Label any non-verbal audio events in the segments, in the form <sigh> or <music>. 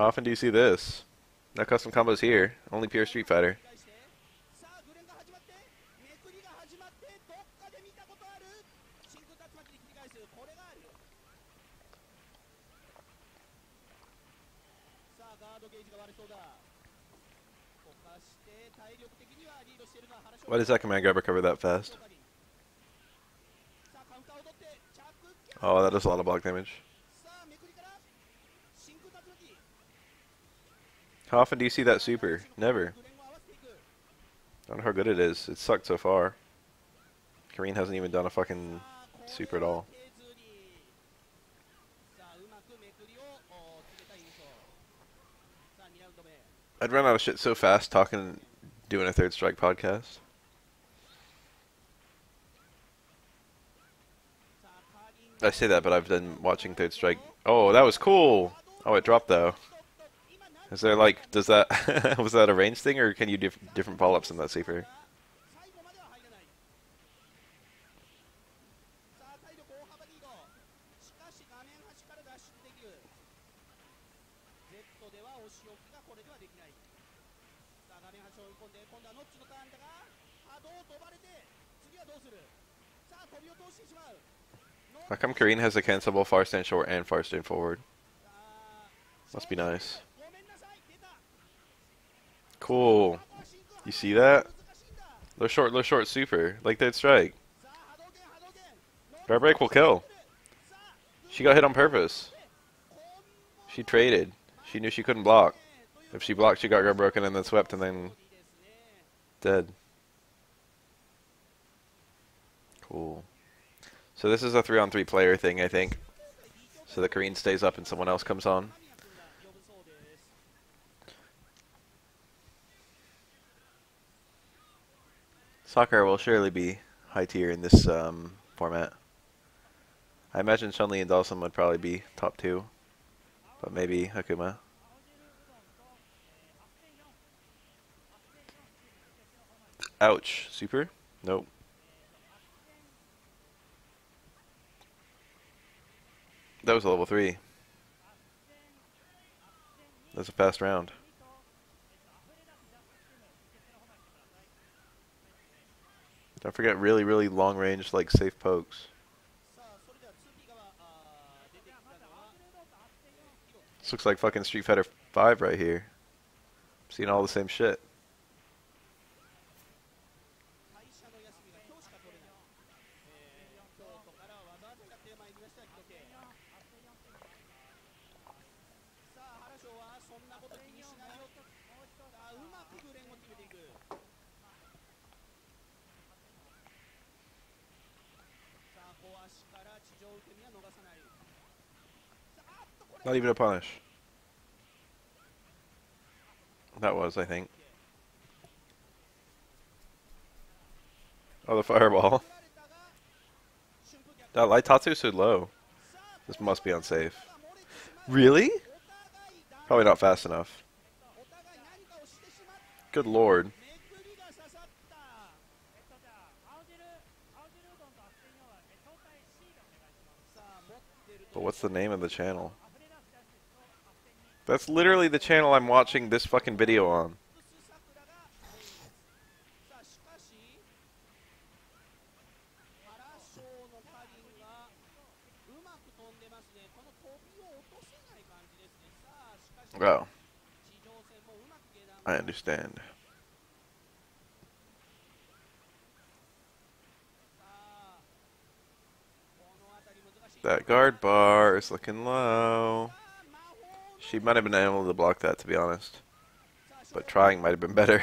How often do you see this? No custom combos here, only pure Street Fighter. Why does that command grabber cover that fast? Oh, that does a lot of block damage. How often do you see that super? Never. I don't know how good it is. It sucked so far. Karin hasn't even done a fucking super at all. I'd run out of shit so fast talking, doing a third strike podcast. I say that, but I've been watching Third Strike. Oh, that was cool. Oh, it dropped though. Is there like, does that, <laughs> was that a range thing or can you do different follow-ups in that safer? How come Karin has a cancelable far stand short and far stand forward? Must be nice. Cool. You see that? Low short, low short, super. Like that strike. Dry break will kill. She got hit on purpose. She traded. She knew she couldn't block. If she blocked, she got guard broken and then swept and then dead. Cool. So this is a three-on-three 3 player thing, I think. So the Karin stays up and someone else comes on. Sakura will surely be high tier in this um, format. I imagine Chun-Li and Dawson would probably be top two, but maybe Akuma. Ouch. Super? Nope. That was a level three. That's a fast round. Don't forget really, really long range, like safe pokes. This looks like fucking Street Fighter 5 right here. I'm seeing all the same shit. Not even a punish. That was, I think. Oh, the fireball. That light Tatsu so low. This must be unsafe. Really? Probably not fast enough. Good lord. But what's the name of the channel? That's literally the channel I'm watching this fucking video on. Oh. I understand. That guard bar is looking low. She might have been able to block that, to be honest. But trying might have been better.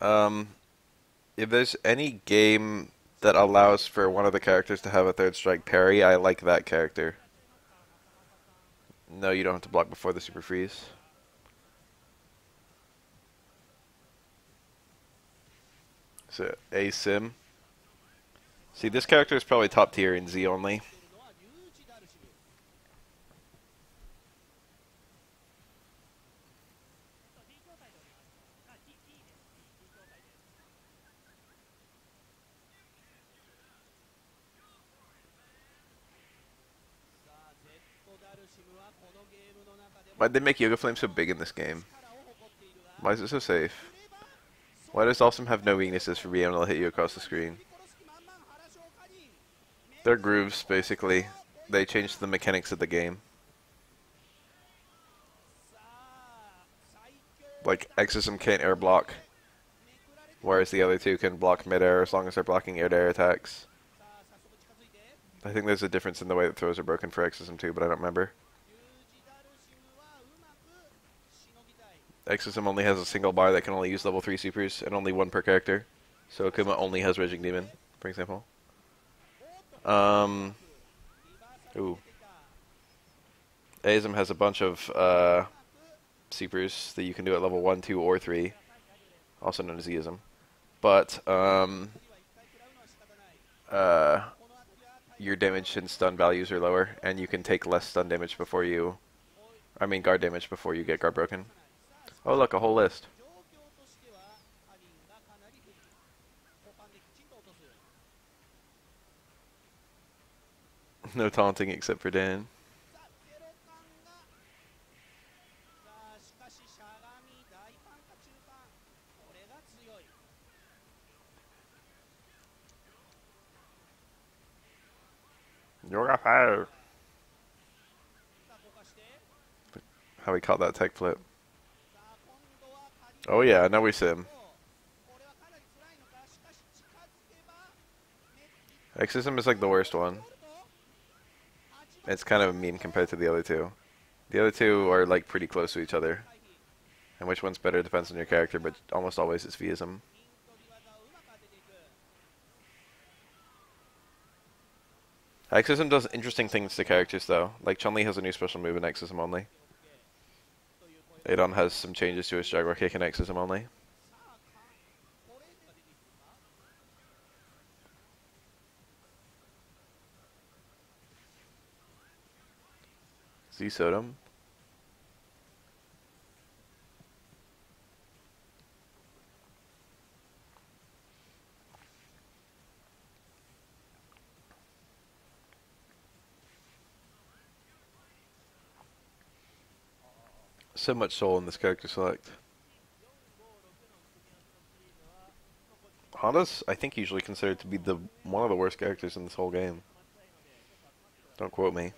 Um, if there's any game that allows for one of the characters to have a third strike parry, I like that character. No, you don't have to block before the super freeze. So Asim. See, this character is probably top tier in Z only. Why'd they make Yoga Flame so big in this game? Why is it so safe? Why does Awesome have no weaknesses for being able to hit you across the screen? They're grooves, basically. They changed the mechanics of the game. Like, Exism can't air block, whereas the other two can block mid-air as long as they're blocking air-to-air attacks. I think there's a difference in the way that throws are broken for Exism too, but I don't remember. Exism only has a single bar that can only use level 3 supers, and only one per character. So Akuma only has Raging Demon, for example. Um, ooh. Aism has a bunch of uh, supers that you can do at level 1, 2, or 3, also known as Eism. But, um, uh, your damage and stun values are lower, and you can take less stun damage before you, I mean guard damage before you get guard broken. Oh look, a whole list. <laughs> no taunting except for Dan. Yoga fire. How we caught that tech flip. Oh yeah, now we see him. Exism is like the worst one. It's kind of mean compared to the other two. The other two are like pretty close to each other. And which one's better depends on your character, but almost always it's Vism. Exism does interesting things to characters though. Like Chun-Li has a new special move in Exism only. Adon has some changes to his Jaguar kick in Exism only. Z Sodom. So much soul in this character select. Honda's, I think, usually considered to be the one of the worst characters in this whole game. Don't quote me.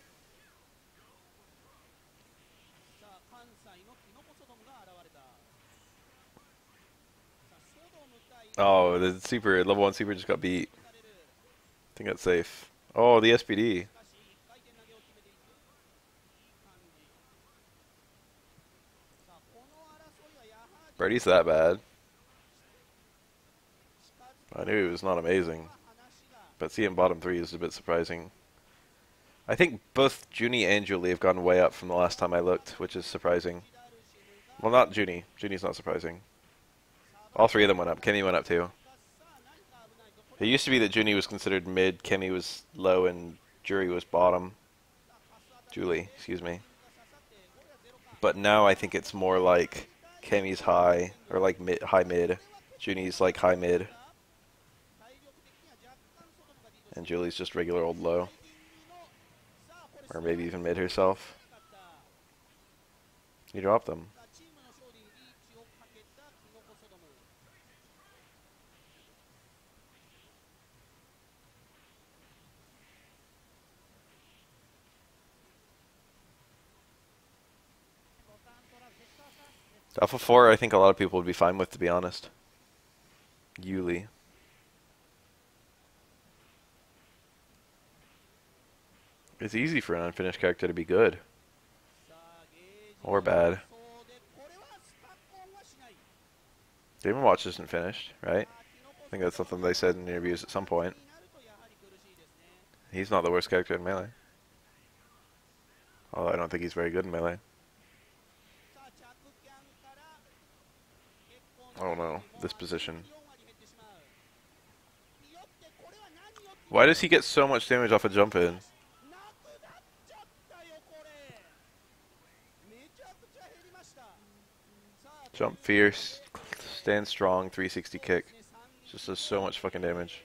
Oh, the super level one super just got beat. I think that's safe. Oh, the SPD. Birdie's that bad. I knew he was not amazing. But seeing bottom three is a bit surprising. I think both Juni and Juli have gone way up from the last time I looked, which is surprising. Well, not Juni. Juni's not surprising. All three of them went up. Cammy went up too. It used to be that Juni was considered mid, Cammy was low, and Juri was bottom. Juli, excuse me. But now I think it's more like Cammy's high, or like mid, high mid. Juni's like high mid. And Juli's just regular old low. Or maybe even mid herself. You drop them. Alpha 4, I think a lot of people would be fine with, to be honest. Yuli. It's easy for an unfinished character to be good. Or bad. Demon Watch isn't finished, right? I think that's something they said in interviews at some point. He's not the worst character in Melee. Although I don't think he's very good in Melee. I don't know, this position. Why does he get so much damage off a jump in? Jump fierce, stand strong, 360 kick. Just does so much fucking damage.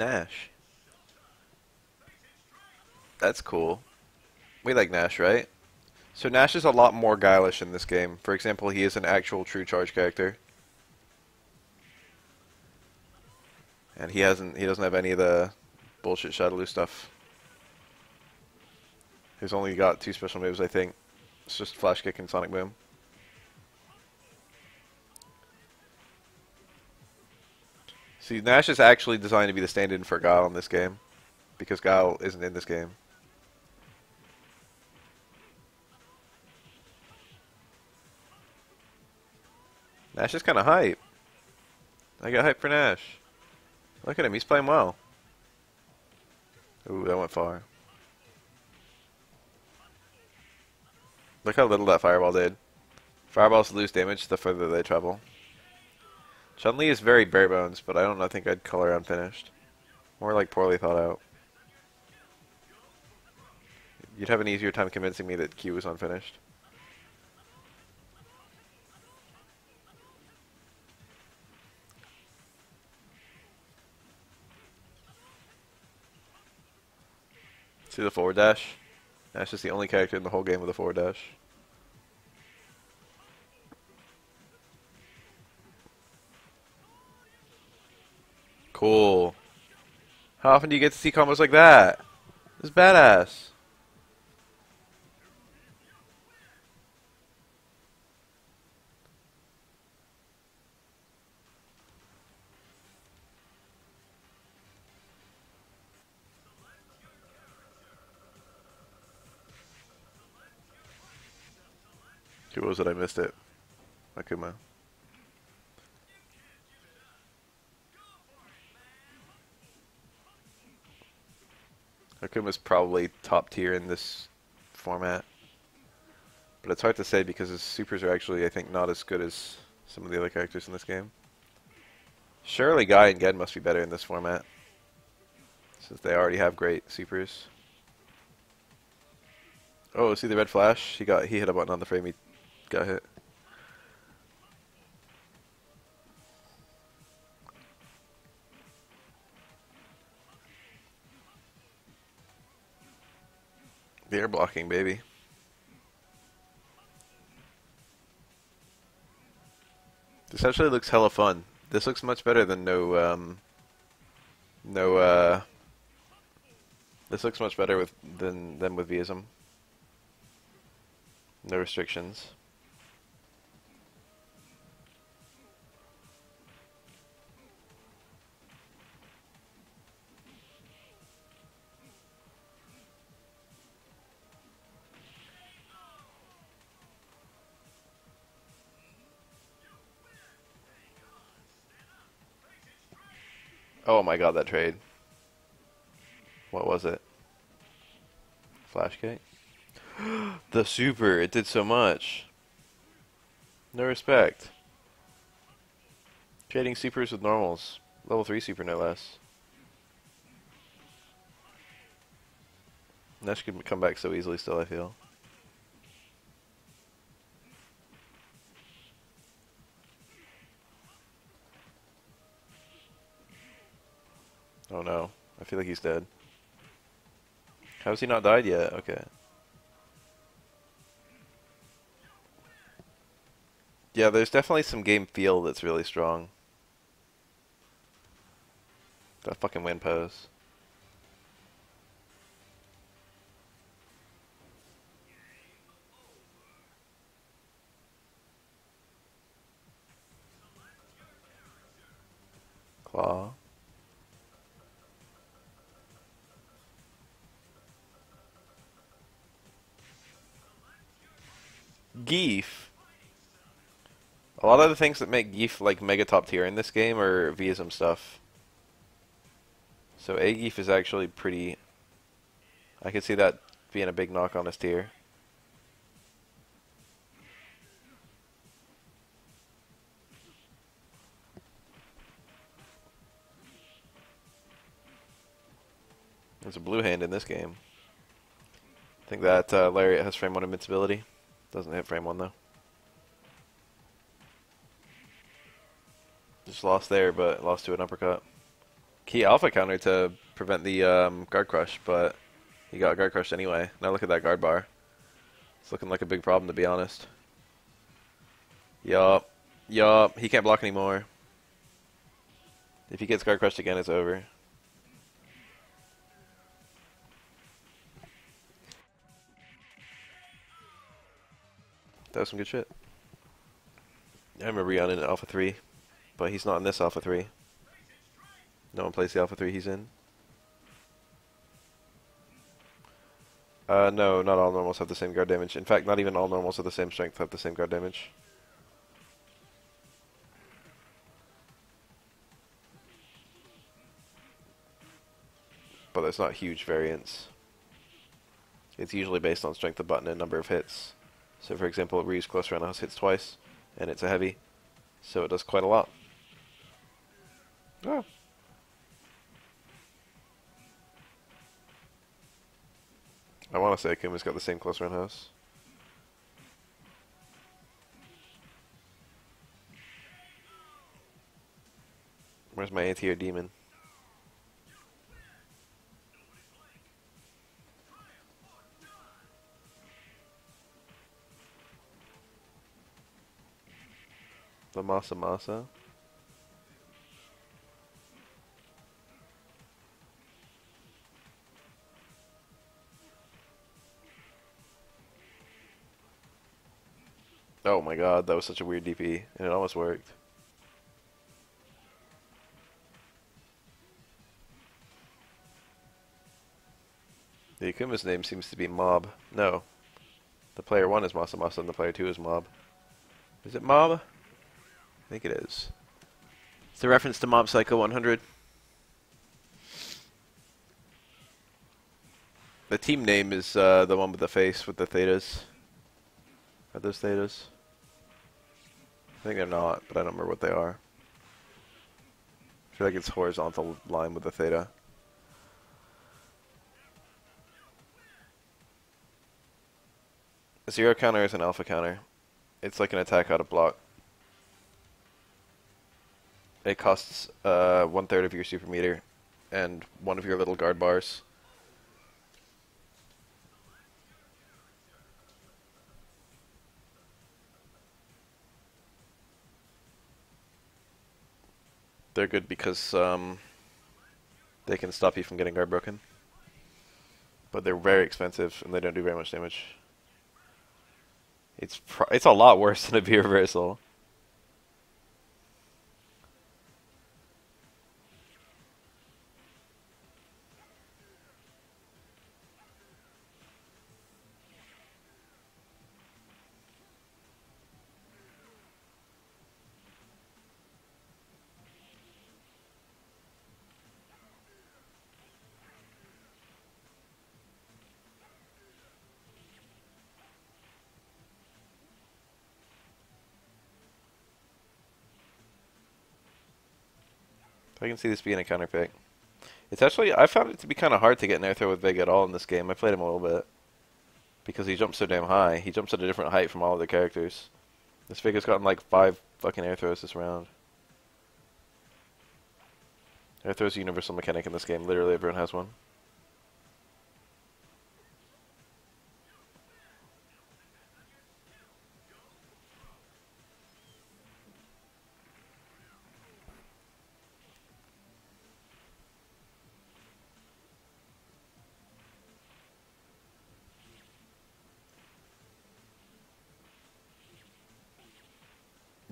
Nash. That's cool. We like Nash, right? So Nash is a lot more guilish in this game. For example, he is an actual true charge character. And he hasn't he doesn't have any of the bullshit Shadaloo stuff. He's only got two special moves, I think. It's just Flash Kick and Sonic Boom. See, Nash is actually designed to be the stand-in for Guile in this game. Because Guile isn't in this game. Nash is kind of hype. I got hype for Nash. Look at him, he's playing well. Ooh, that went far. Look how little that fireball did. Fireballs lose damage the further they travel. Chun-Li is very bare bones, but I don't I think I'd call her unfinished. More like poorly thought out. You'd have an easier time convincing me that Q was unfinished. See the forward dash? That's just the only character in the whole game with a forward dash. Cool. How often do you get to see combos like that? This is badass. Who was it? I missed it. Akuma. Akuma's probably top tier in this format. But it's hard to say because his supers are actually, I think, not as good as some of the other characters in this game. Surely Guy and Gen must be better in this format. Since they already have great supers. Oh, see the red flash? He got he hit a button on the frame, he got hit. Baby. This actually looks hella fun. This looks much better than no, um, no, uh, this looks much better with than than with Vism. No restrictions. Oh my god, that trade. What was it? Flash <gasps> the super, it did so much. No respect. Trading supers with normals. Level 3 super, no less. Nash could come back so easily still, I feel. Oh no. I feel like he's dead. How has he not died yet? Okay. Yeah, there's definitely some game feel that's really strong. That fucking win pose. Claw. Gief. A lot of the things that make Gief like mega top tier in this game are Vism stuff. So A Gief is actually pretty. I could see that being a big knock on his tier. There's a blue hand in this game. I think that uh, Lariat has frame 1 invincibility. Doesn't hit frame 1 though. Just lost there, but lost to an uppercut. Key alpha counter to prevent the um, guard crush, but he got guard crushed anyway. Now look at that guard bar. It's looking like a big problem to be honest. Yup. Yup. He can't block anymore. If he gets guard crushed again, it's over. That was some good shit. I remember Rihanna in Alpha 3, but he's not in this Alpha 3. No one plays the Alpha 3 he's in. Uh, no, not all normals have the same guard damage. In fact, not even all normals of the same strength have the same guard damage. But there's not huge variance. It's usually based on strength of button and number of hits. So for example, Ryu's close roundhouse hits twice, and it's a heavy, so it does quite a lot. Oh. I want to say Akuma's got the same close roundhouse. Where's my anti-air demon? The Masa Masa. Oh my god, that was such a weird DP, and it almost worked. The Akuma's name seems to be Mob. No. The player 1 is Masa Masa and the player 2 is Mob. Is it Mob? I think it is. It's a reference to Mob Psycho 100. The team name is uh, the one with the face with the thetas. Are those thetas? I think they're not, but I don't remember what they are. I feel like it's horizontal line with the theta. Zero counter is an alpha counter. It's like an attack out of block. It costs uh, one third of your super meter and one of your little guard bars. They're good because um, they can stop you from getting guard broken. But they're very expensive and they don't do very much damage. It's it's a lot worse <laughs> than a V reversal. I can see this being a counter pick. It's actually, I found it to be kind of hard to get an air throw with Vega at all in this game. I played him a little bit. Because he jumps so damn high. He jumps at a different height from all other characters. This Vega's gotten like five fucking air throws this round. Air throws a universal mechanic in this game. Literally everyone has one.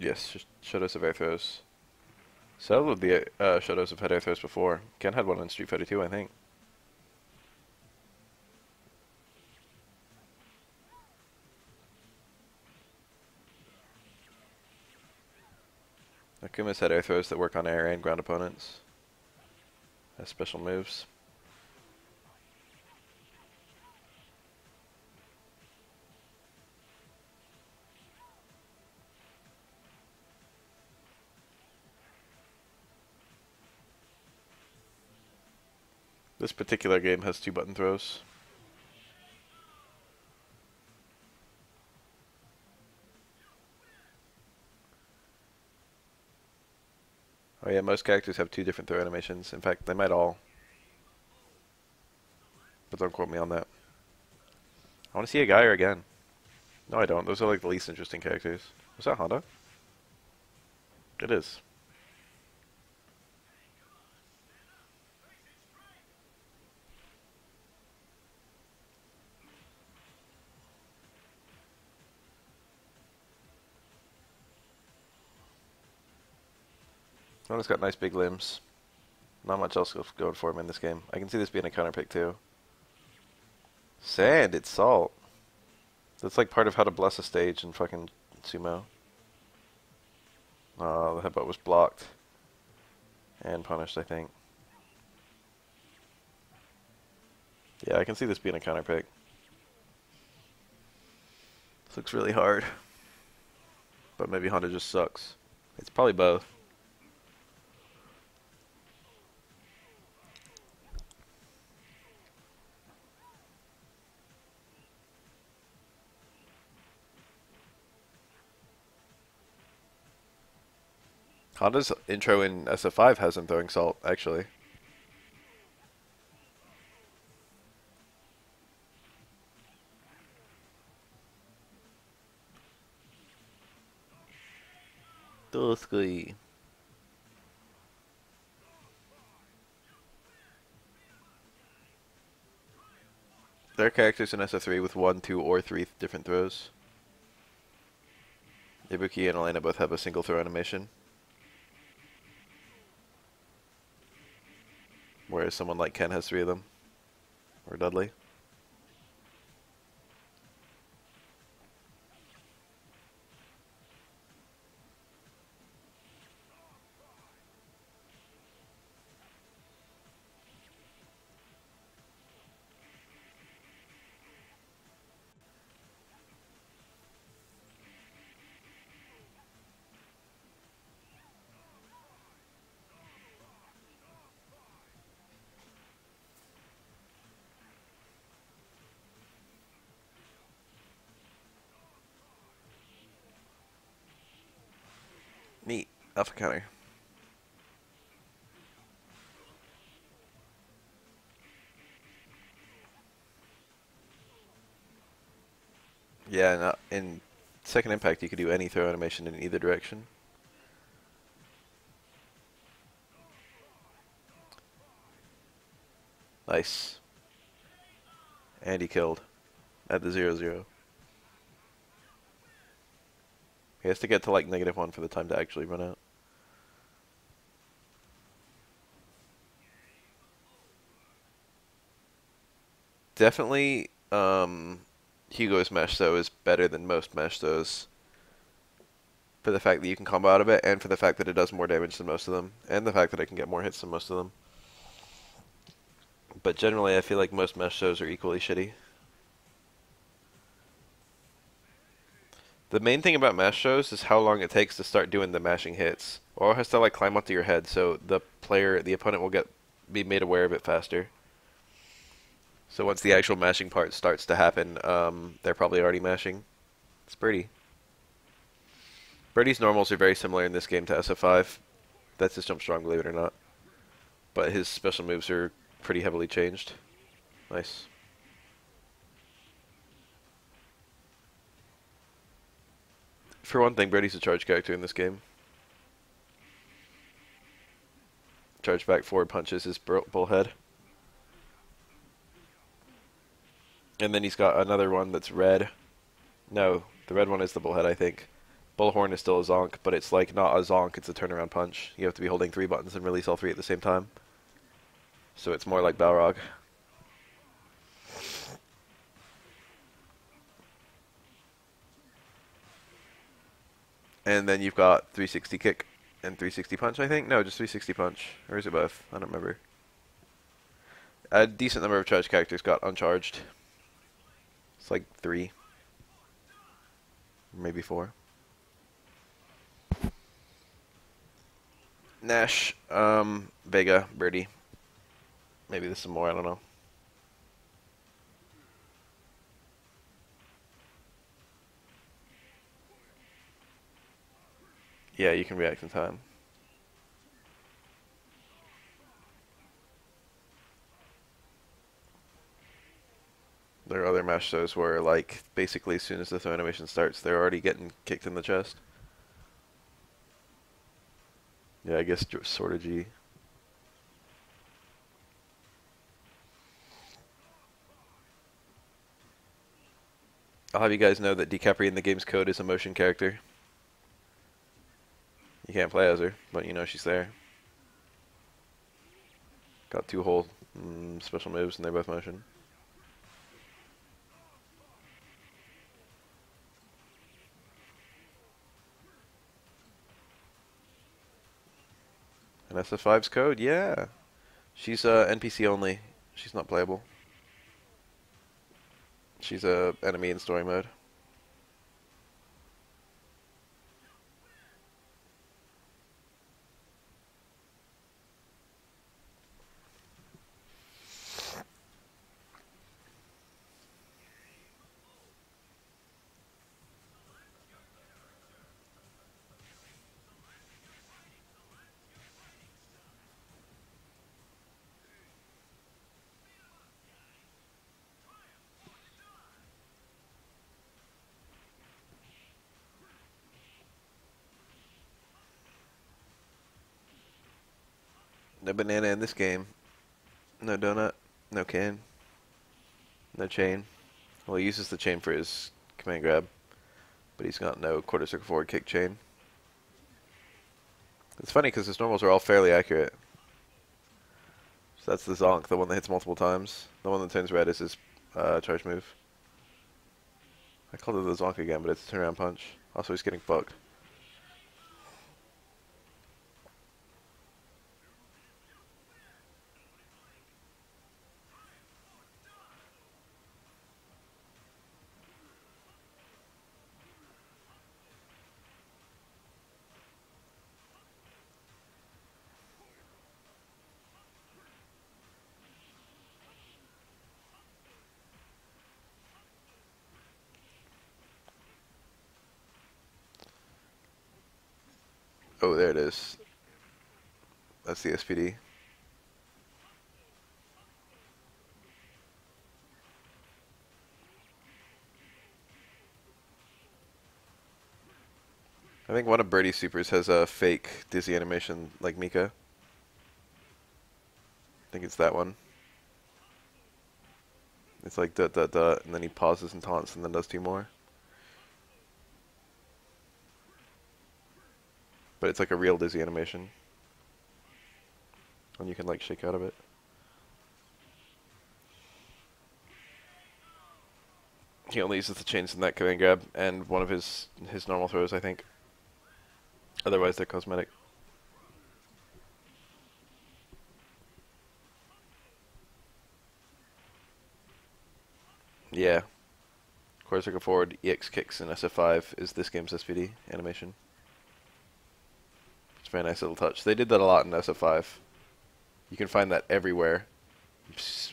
Yes, sh- Shotos of. Several of the uh, Shadows have had air before. Ken had one in Street Fighter 2, I think. Akuma's had air throws that work on air and ground opponents. Has special moves. This particular game has two button throws. Oh yeah, most characters have two different throw animations. In fact, they might all. But don't quote me on that. I want to see a Geyer again. No, I don't. Those are like the least interesting characters. Was that Honda? It is. Honda's got nice big limbs. Not much else going for him in this game. I can see this being a counter pick too. Sand, it's salt. That's like part of how to bless a stage in fucking sumo. Oh, the headbutt was blocked. And punished, I think. Yeah, I can see this being a counter pick. This looks really hard. But maybe Honda just sucks. It's probably both. Honda's intro in SF5 has him throwing salt, actually. Dusky. There are characters in SF3 with one, two, or three different throws. Ibuki and Elena both have a single throw animation. Whereas someone like Ken has three of them. Or Dudley. Alpha counter. Yeah, uh, in second impact you could do any throw animation in either direction. Nice. And he killed at the zero zero. He has to get to like negative one for the time to actually run out. Definitely, um, Hugo's mesh though is better than most mesh throws. For the fact that you can combo out of it, and for the fact that it does more damage than most of them, and the fact that it can get more hits than most of them. But generally, I feel like most mesh throws are equally shitty. The main thing about mash shows is how long it takes to start doing the mashing hits. Or has to like climb onto your head, so the player, the opponent will get be made aware of it faster. So once the actual mashing part starts to happen, um, they're probably already mashing. It's Birdie. Birdie's normals are very similar in this game to SF5. That's his jump strong, believe it or not. But his special moves are pretty heavily changed. Nice. For one thing, Birdie's a charge character in this game. Charge back forward punches his bullhead. And then he's got another one that's red. No, the red one is the bullhead, I think. Bullhorn is still a zonk, but it's like not a zonk, it's a turnaround punch. You have to be holding three buttons and release all three at the same time. So it's more like Balrog. And then you've got 360 kick and 360 punch, I think. No, just 360 punch. Or is it both? I don't remember. A decent number of charged characters got uncharged. It's like three. Maybe four. Nash, um, Vega, Birdie. Maybe there's some more, I don't know. Yeah, you can react in time. Smash shows where like basically as soon as the throw animation starts, they're already getting kicked in the chest. Yeah, I guess sort of G. I'll have you guys know that Decapre in the game's code is a motion character. You can't play as her, but you know she's there. Got two whole mm, special moves, and they're both motion. SF5's code, yeah. She's uh, NPC only. She's not playable. She's a enemy in story mode. Banana in this game. No donut. No can. No chain. Well, he uses the chain for his command grab, but he's got no quarter circle forward kick chain. It's funny because his normals are all fairly accurate. So that's the Zonk, the one that hits multiple times. The one that turns red is his uh, charge move. I called it the Zonk again, but it's a turnaround punch. Also, he's getting fucked. That's the SPD. I think one of Birdie Supers has a fake dizzy animation like Mika. I think it's that one. It's like da da da, and then he pauses and taunts and then does two more. But it's like a real dizzy animation. And you can like shake out of it. He only uses the chains in that command grab and one of his his normal throws, I think. Otherwise, they're cosmetic. Yeah. Quarter circle forward, EX kicks, and SF5 is this game's SPD animation. It's a very nice little touch. They did that a lot in SF5. You can find that everywhere.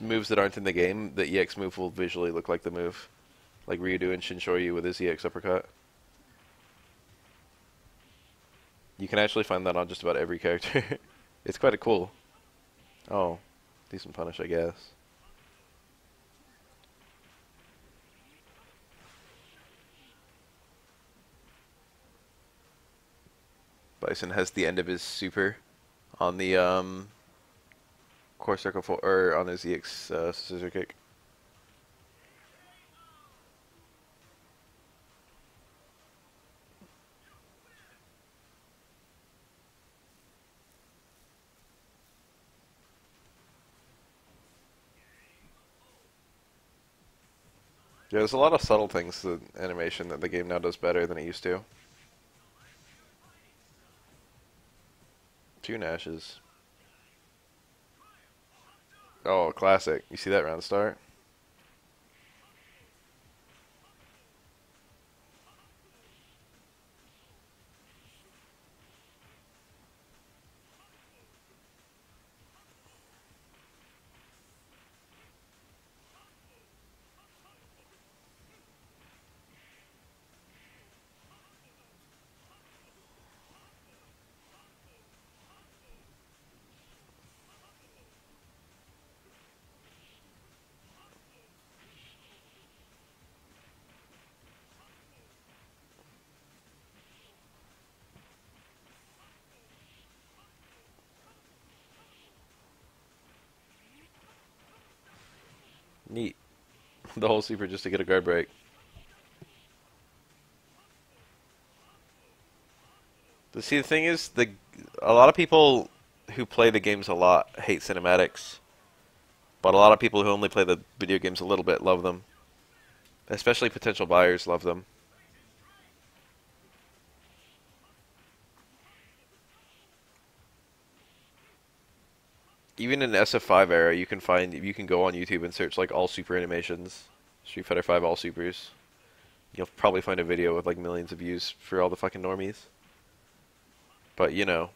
Moves that aren't in the game, the EX move will visually look like the move. Like Ryudo and Shinshoryu with his EX uppercut. You can actually find that on just about every character. <laughs> it's quite a cool. Oh, decent punish, I guess. Bison has the end of his super on the um, core circle for, or on his EX uh, scissor kick. Yeah, there's a lot of subtle things to animation that the game now does better than it used to. Two Nashes. Oh, classic. You see that round start? <laughs> the whole super just to get a guard break. See, the thing is, the a lot of people who play the games a lot hate cinematics, but a lot of people who only play the video games a little bit love them. Especially potential buyers love them. Even in SF5 era, you can find you can go on YouTube and search like all super animations, Street Fighter 5 all supers. You'll probably find a video with like millions of views for all the fucking normies. But you know,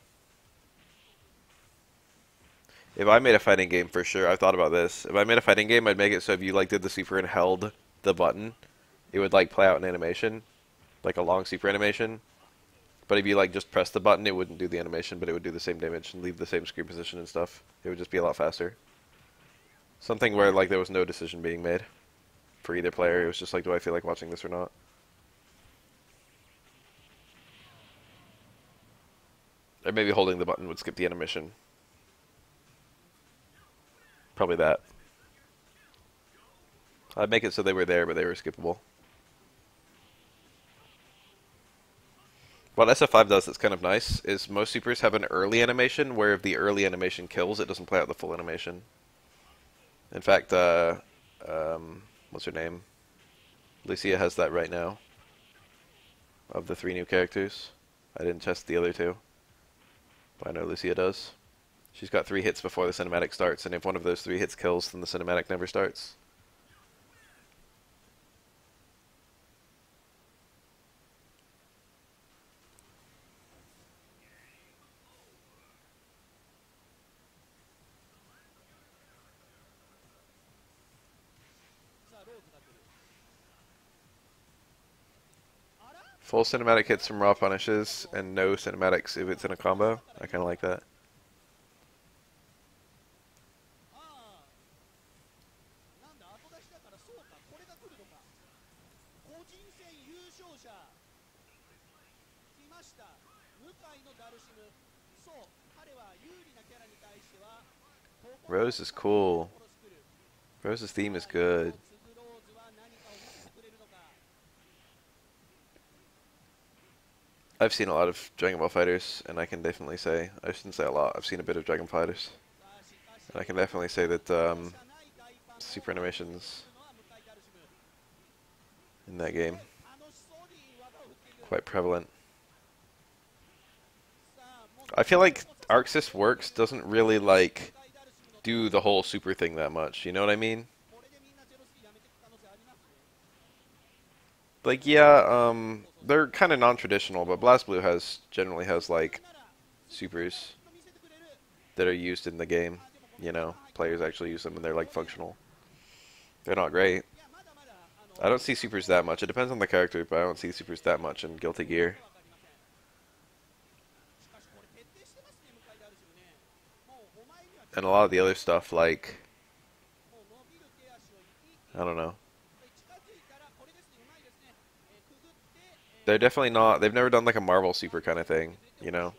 if I made a fighting game for sure, I've thought about this. If I made a fighting game, I'd make it so if you like did the super and held the button, it would like play out an animation, like a long super animation. But if you like just press the button, it wouldn't do the animation, but it would do the same damage and leave the same screen position and stuff. It would just be a lot faster. Something where like there was no decision being made for either player. It was just like, do I feel like watching this or not? Or maybe holding the button would skip the animation. Probably that. I'd make it so they were there, but they were skippable. What SF5 does that's kind of nice is most supers have an early animation where if the early animation kills, it doesn't play out the full animation. In fact, uh, um, what's her name? Lucia has that right now. Of the three new characters. I didn't test the other two. But I know Lucia does. She's got three hits before the cinematic starts, and if one of those three hits kills, then the cinematic never starts. Full cinematic hits from raw punishes, and no cinematics if it's in a combo. I kind of like that. Rose is cool. Rose's theme is good. I've seen a lot of Dragon Ball FighterZ, and I can definitely say I shouldn't say a lot. I've seen a bit of Dragon Fighters, and I can definitely say that um, Super Animations in that game quite prevalent. I feel like Arc Sys Works doesn't really like do the whole super thing that much. You know what I mean? Like, yeah, um, they're kind of non-traditional, but BlazBlue has, generally has, like, supers that are used in the game. You know, players actually use them and they're, like, functional. They're not great. I don't see supers that much. It depends on the character, but I don't see supers that much in Guilty Gear. And a lot of the other stuff, like... I don't know. They're definitely not. They've never done like a Marvel Super kind of thing, you know?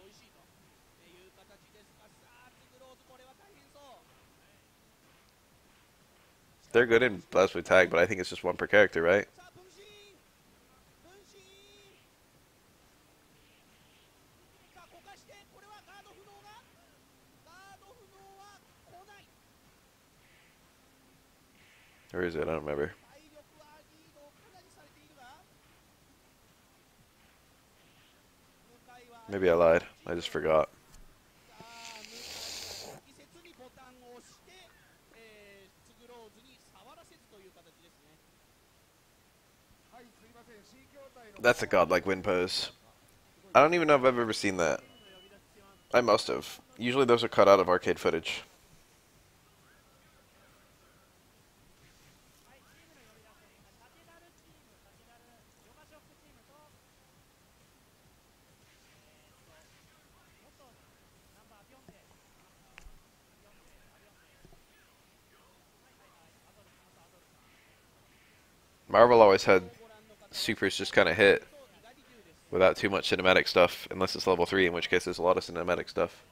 They're good in Blast with Tag, but I think it's just one per character, right? Or is it? I don't remember. Maybe I lied. I just forgot. That's a godlike wind pose. I don't even know if I've ever seen that. I must have. Usually those are cut out of arcade footage. Marvel always had supers just kind of hit without too much cinematic stuff, unless it's level 3, in which case there's a lot of cinematic stuff.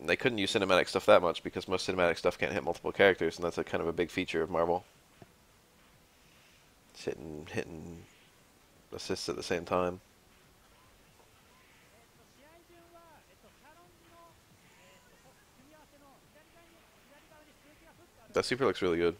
And they couldn't use cinematic stuff that much because most cinematic stuff can't hit multiple characters, and that's a kind of a big feature of Marvel. It's hitting, hitting assists at the same time. That super looks really good.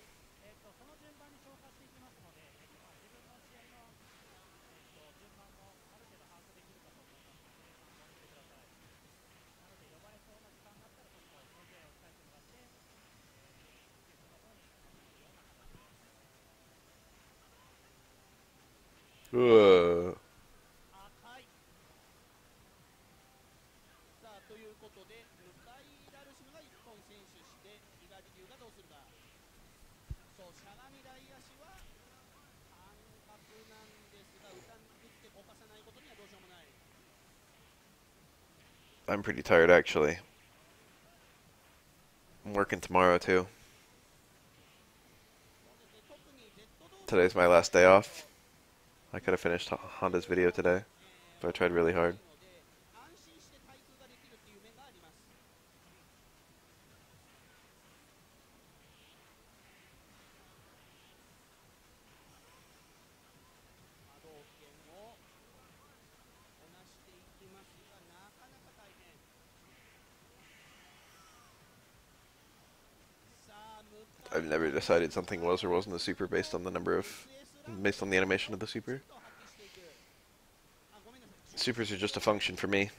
I'm pretty tired, actually. I'm working tomorrow, too. Today's my last day off. I could have finished Honda's video today, but I tried really hard. decided something was or wasn't a super based on the number of, based on the animation of the super. Supers are just a function for me.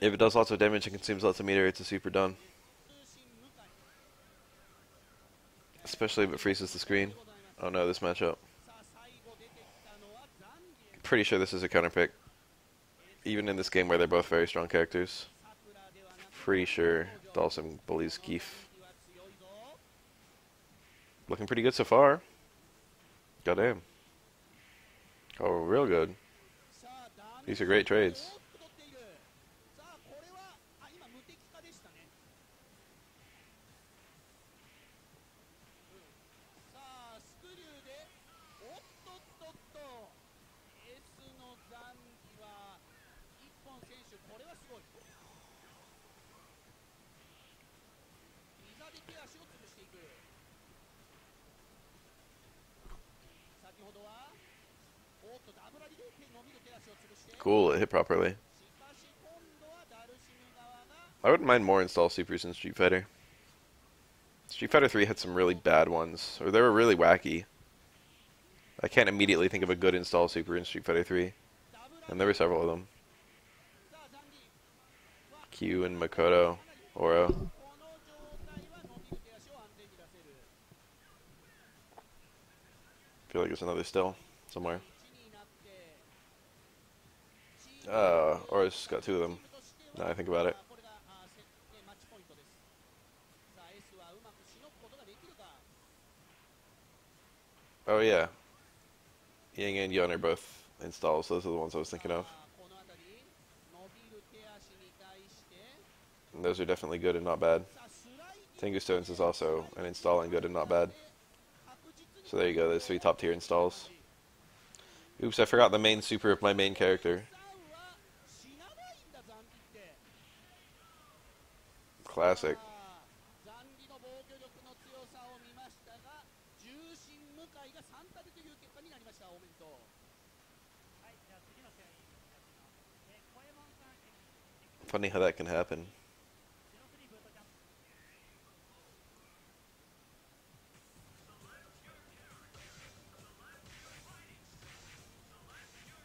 If it does lots of damage and consumes lots of meter, it's a super done. Especially if it freezes the screen. Oh no, this matchup. Pretty sure this is a counter pick. Even in this game where they're both very strong characters. Pretty sure Dhalsim believes Gief Looking pretty good so far. Goddamn. Oh, real good. These are great trades. Cool, it hit properly. I wouldn't mind more install supers in Street Fighter. Street Fighter 3 had some really bad ones, or they were really wacky. I can't immediately think of a good install super in Street Fighter 3. And there were several of them. Q and Makoto, Oro. I feel like it's another still somewhere. Uh, or it's got two of them. Now I think about it. Oh yeah. Yang and Yun are both installed, so those are the ones I was thinking of. And those are definitely good and not bad. Tengu Stones is also an install and good and not bad. So there you go, those three top tier installs. Oops, I forgot the main super of my main character. Classic. Funny how that can happen.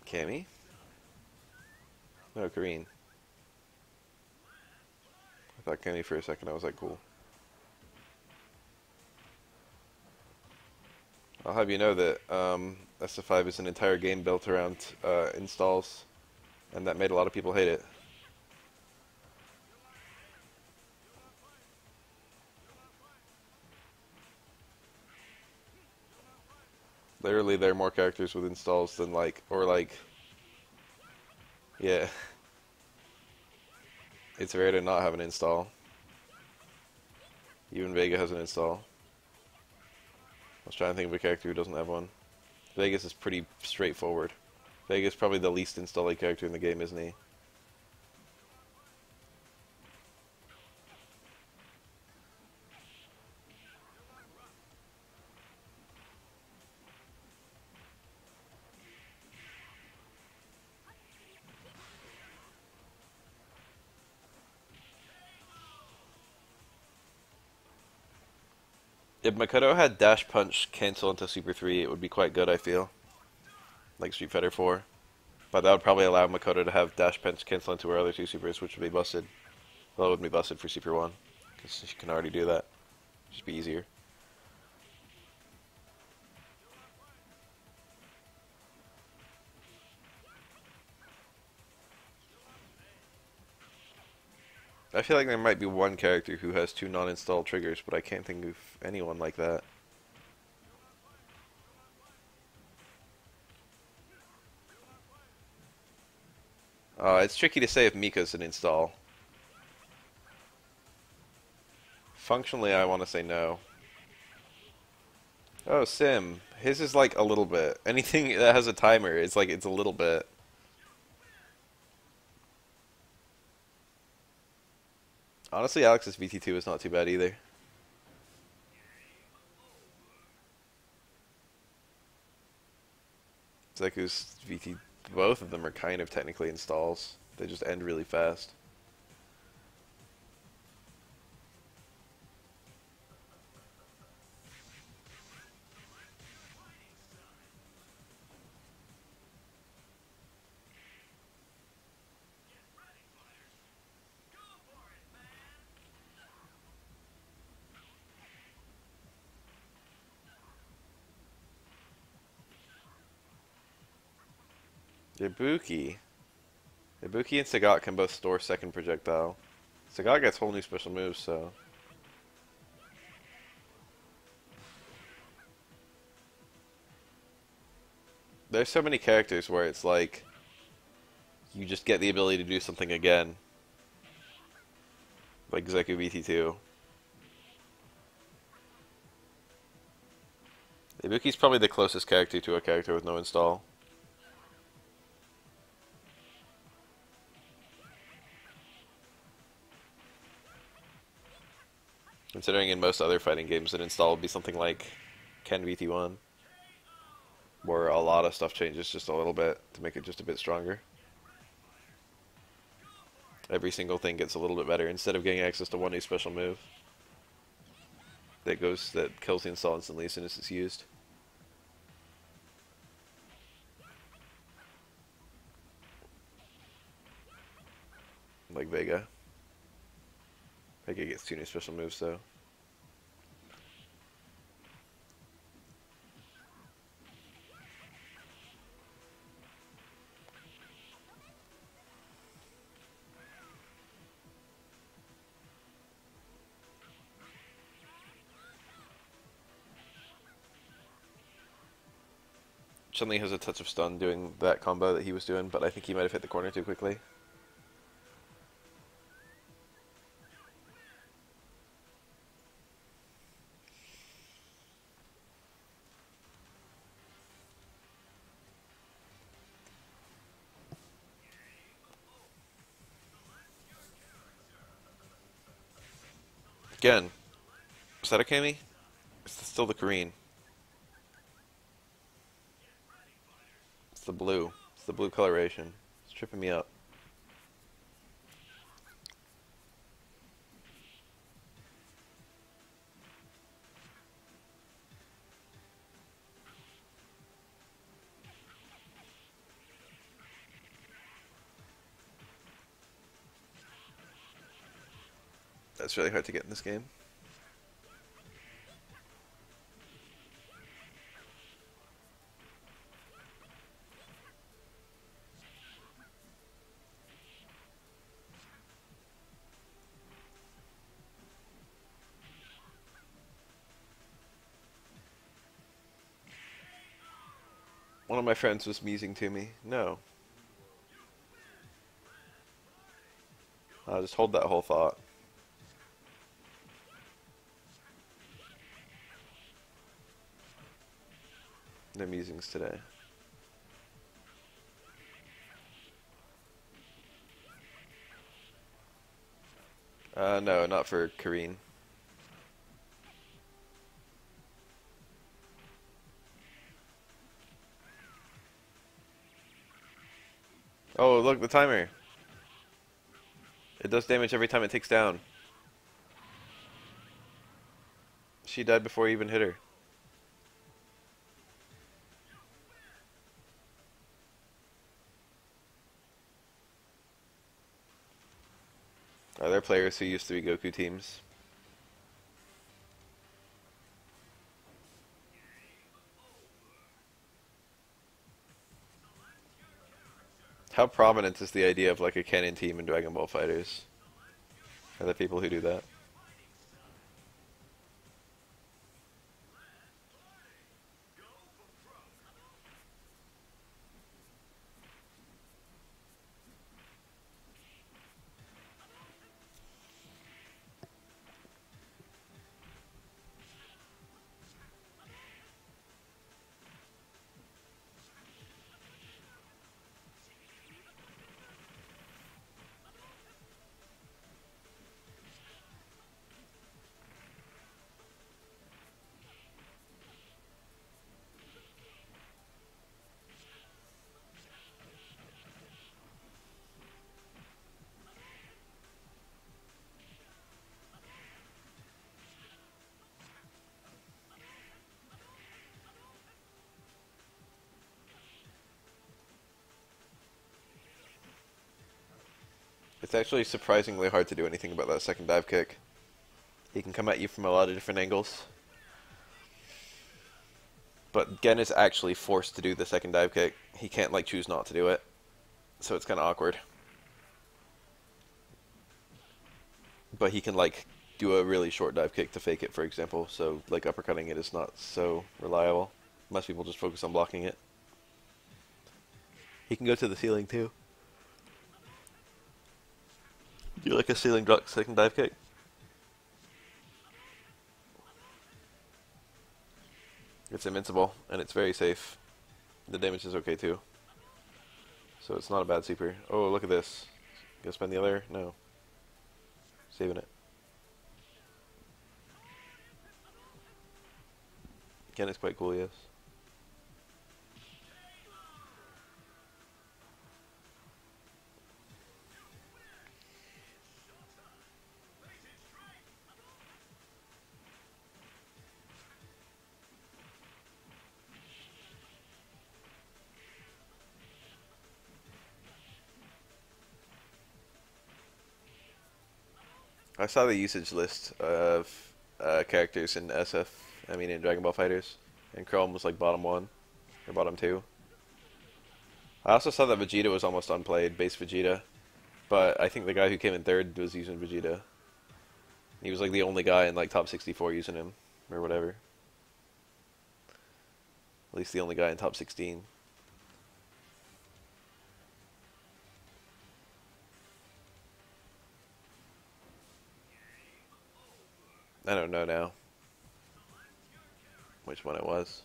Cammy? No, Green. I thought Cammy for a second. I was like, cool. I'll have you know that um, SF5 is an entire game built around uh, installs, and that made a lot of people hate it. Literally, there are more characters with installs than like, or like, yeah. <laughs> It's rare to not have an install. Even Vega has an install. I was trying to think of a character who doesn't have one. Vegas is pretty straightforward. Vegas is probably the least installed character in the game, isn't he? If Makoto had Dash Punch cancel into Super 3, it would be quite good, I feel. Like Street Fighter 4. But that would probably allow Makoto to have Dash Punch cancel into her other two supers, which would be busted. Well, it wouldn't be busted for Super 1, because she can already do that. Just be easier. I feel like there might be one character who has two non-installed triggers, but I can't think of anyone like that. Uh, it's tricky to say if Mika's an install. Functionally, I want to say no. Oh, Sim. His is like a little bit. Anything that has a timer, it's like it's a little bit. Honestly, Alex's VT2 is not too bad either. Zeku's VT, both of them are kind of technically installs. They just end really fast. Ibuki. Ibuki and Sagat can both store second projectile. Sagat gets whole new special moves, so. There's so many characters where it's like you just get the ability to do something again. Like Zeku VT2. Ibuki's probably the closest character to a character with no install. Considering in most other fighting games, an install would be something like Ken VT1, where a lot of stuff changes just a little bit to make it just a bit stronger. Every single thing gets a little bit better instead of getting access to one new special move that goes that kills the install instantly as soon as it's used. Like Vega. Vega gets two new special moves though. Chun-Li has a touch of stun doing that combo that he was doing, but I think he might have hit the corner too quickly. Again, is that a Cammy? It's still the Korean. It's the blue. It's the blue coloration. It's tripping me up. That's really hard to get in this game. One of my friends was musing to me. No. I'll just hold that whole thought. No musings today. Uh, no, not for Karin. Oh, look, the timer. It does damage every time it takes down. She died before he even hit her. Are there players who used to be Goku teams? How prominent is the idea of like a canon team in Dragon Ball FighterZ? Are there people who do that? It's actually surprisingly hard to do anything about that second dive kick. He can come at you from a lot of different angles. But Gen is actually forced to do the second dive kick. He can't like choose not to do it. So it's kind of awkward. But he can like do a really short dive kick to fake it, for example. So like uppercutting it is not so reliable. Most people just focus on blocking it. He can go to the ceiling too. Do you like a ceiling drop second dive kick? It's invincible and it's very safe. The damage is okay too. So it's not a bad super. Oh, look at this. Gonna spend the other? No. Saving it. Ken is quite cool, yes. I saw the usage list of uh, characters in SF, I mean in Dragon Ball FighterZ, and Chrome was like bottom one, or bottom two. I also saw that Vegeta was almost unplayed, base Vegeta, but I think the guy who came in third was using Vegeta. He was like the only guy in like top 64 using him, or whatever. At least the only guy in top 16. I don't know now which one it was.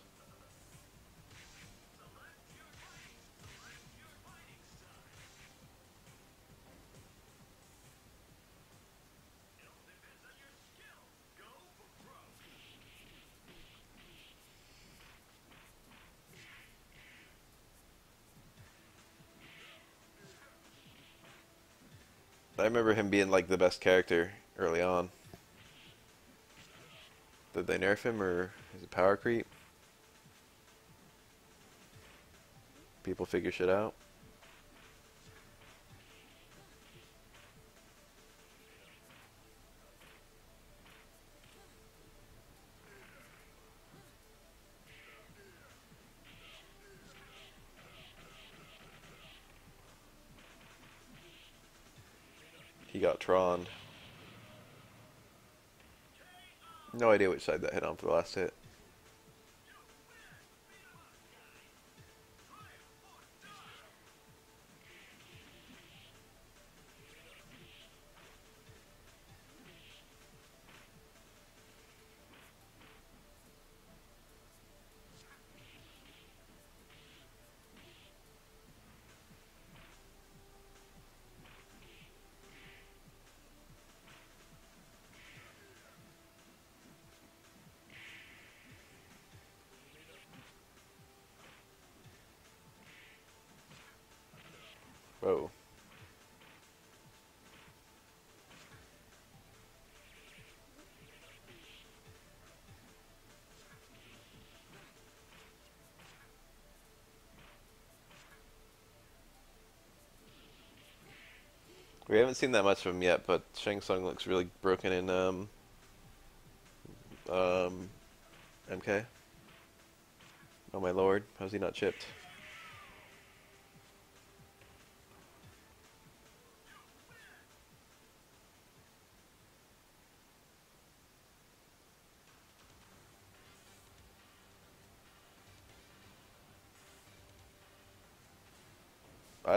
I remember him being like the best character early on. Did they nerf him or is it power creep? People figure shit out. He got Tron. No idea which side that hit on for the last hit. We haven't seen that much of him yet, but Shang Tsung looks really broken in um, um, MK. Oh my lord, how's he not chipped?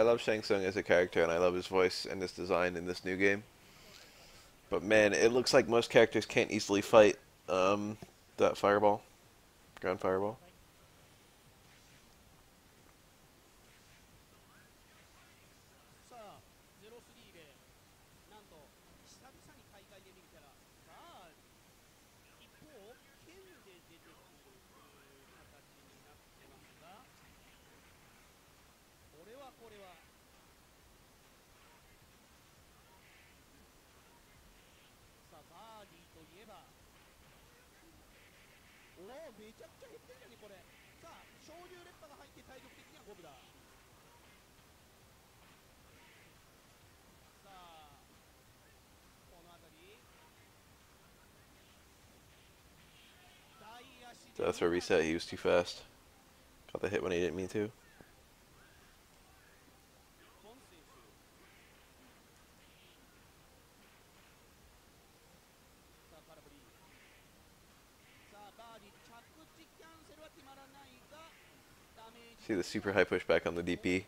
I love Shang Tsung as a character, and I love his voice and his design in this new game. But man, it looks like most characters can't easily fight um, that fireball, ground fireball. That's where reset. He was too fast. Got the hit when he didn't mean to. See the super high pushback on the DP,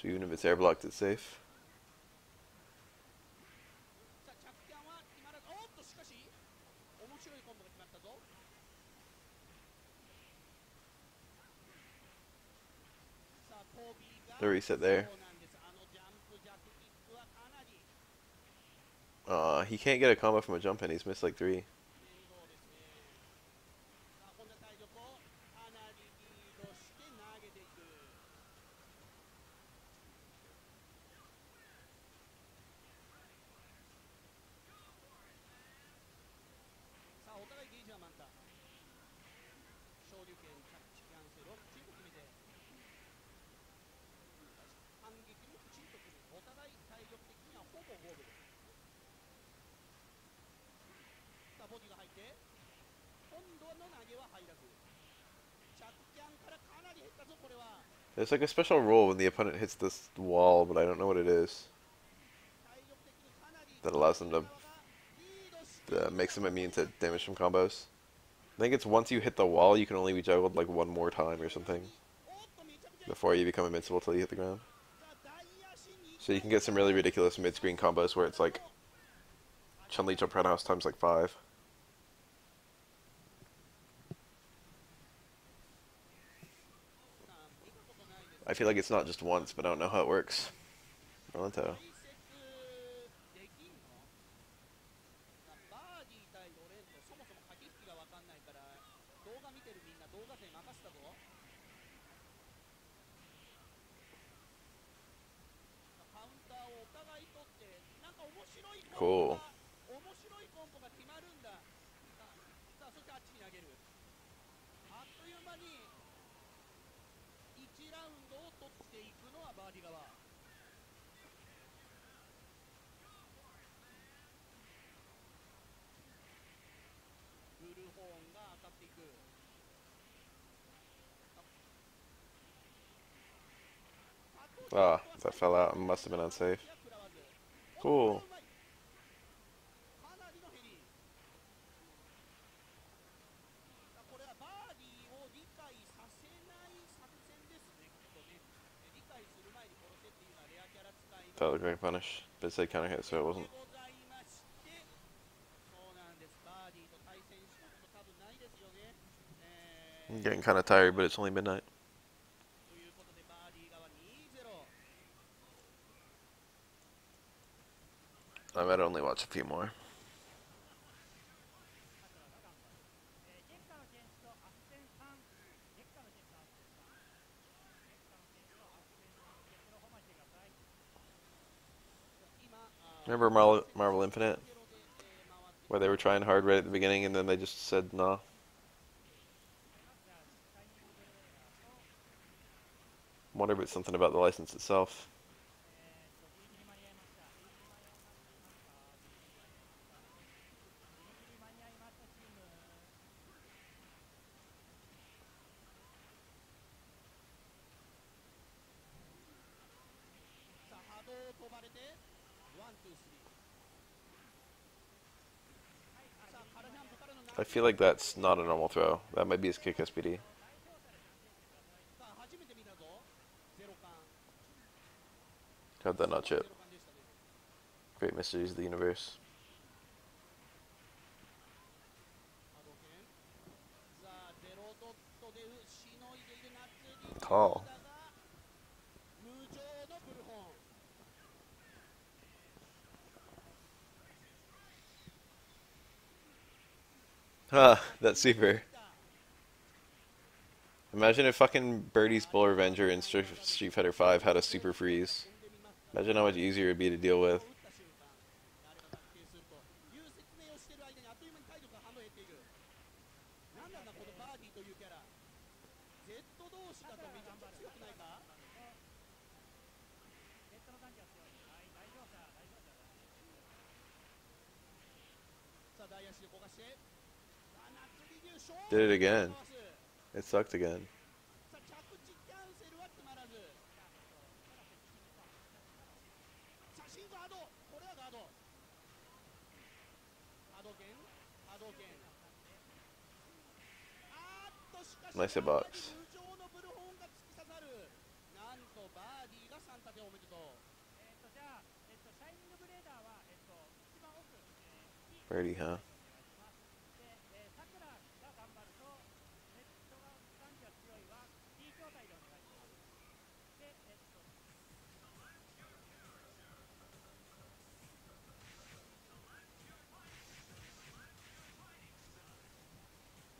so even if it's air blocked, it's safe. reset there. Uh, he can't get a combo from a jump and he's missed like three. There's like a special rule when the opponent hits this wall, but I don't know what it is. That allows them to uh, makes them immune to damage from combos. I think it's once you hit the wall, you can only be juggled like one more time or something. Before you become invincible till you hit the ground. So you can get some really ridiculous mid-screen combos where it's like Chun-Li jump house times like five. I feel like it's not just once, but I don't know how it works. Rolento. 振るホーンが当たっていく Ah, that fell out must have been unsafe. Cool. That was a punish. But it said counter hit, so it wasn't. I'm getting kind of tired, but it's only midnight. I might only watch a few more. Remember Marvel, Marvel Infinite? Where they were trying hard right at the beginning and then they just said no. Nah. wonder if it's something about the license itself. I feel like that's not a normal throw. That might be his kick SPD. had that not chip. Great Mysteries of the Universe. Tall. Huh, That super. Imagine if fucking Birdie's Bull Revenger in Street Fighter V had a super freeze. Imagine how much easier it'd be to deal with. Did it again. It sucked again. えー Birdie, huh?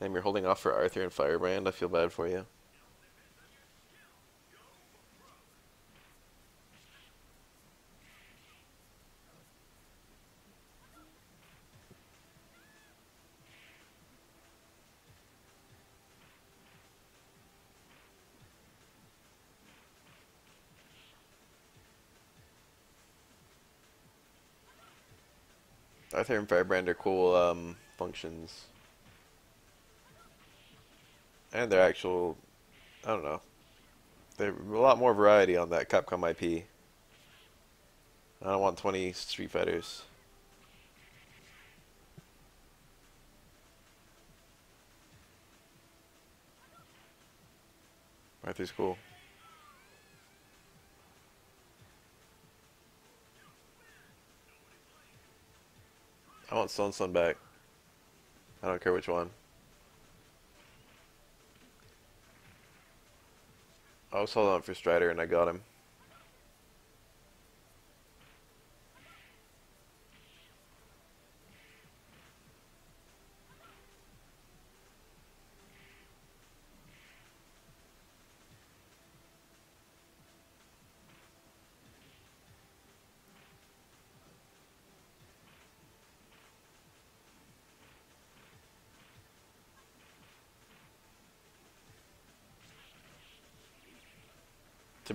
Damn, you're holding off for Arthur and Firebrand. I feel bad for you. Arthur and Firebrand are cool um, functions. And they're actual, I don't know. There's a lot more variety on that Capcom IP. I don't want 20 Street Fighters. Arthur's cool. I want Son Son back. I don't care which one. I was holding on for Strider and I got him.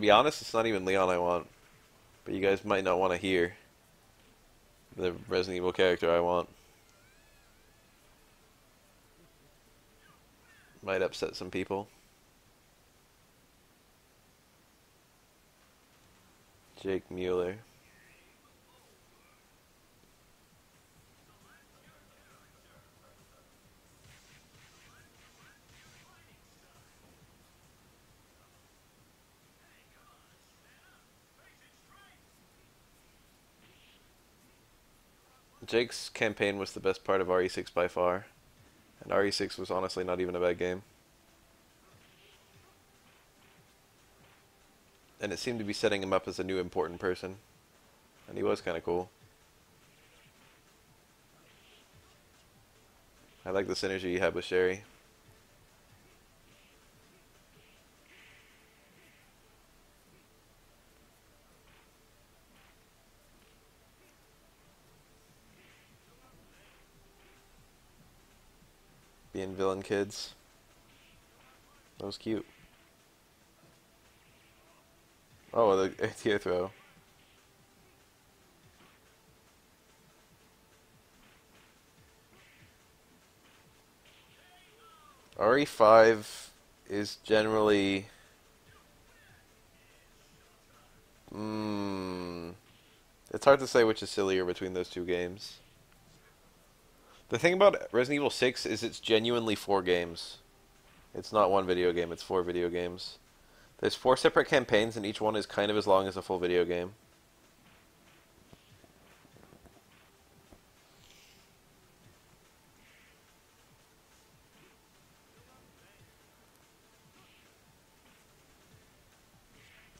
Be honest, it's not even Leon I want. But you guys might not want to hear the Resident Evil character I want. Might upset some people. Jake Muller. Jake's campaign was the best part of RE6 by far. And RE6 was honestly not even a bad game. And it seemed to be setting him up as a new important person. And he was kind of cool. I like the synergy he had with Sherry. Villain kids. That was cute. Oh, the tier throw. RE5 is generally. Mm, It's hard to say which is sillier between those two games. The thing about Resident Evil 6 is it's genuinely four games. It's not one video game, it's four video games. There's four separate campaigns, and each one is kind of as long as a full video game.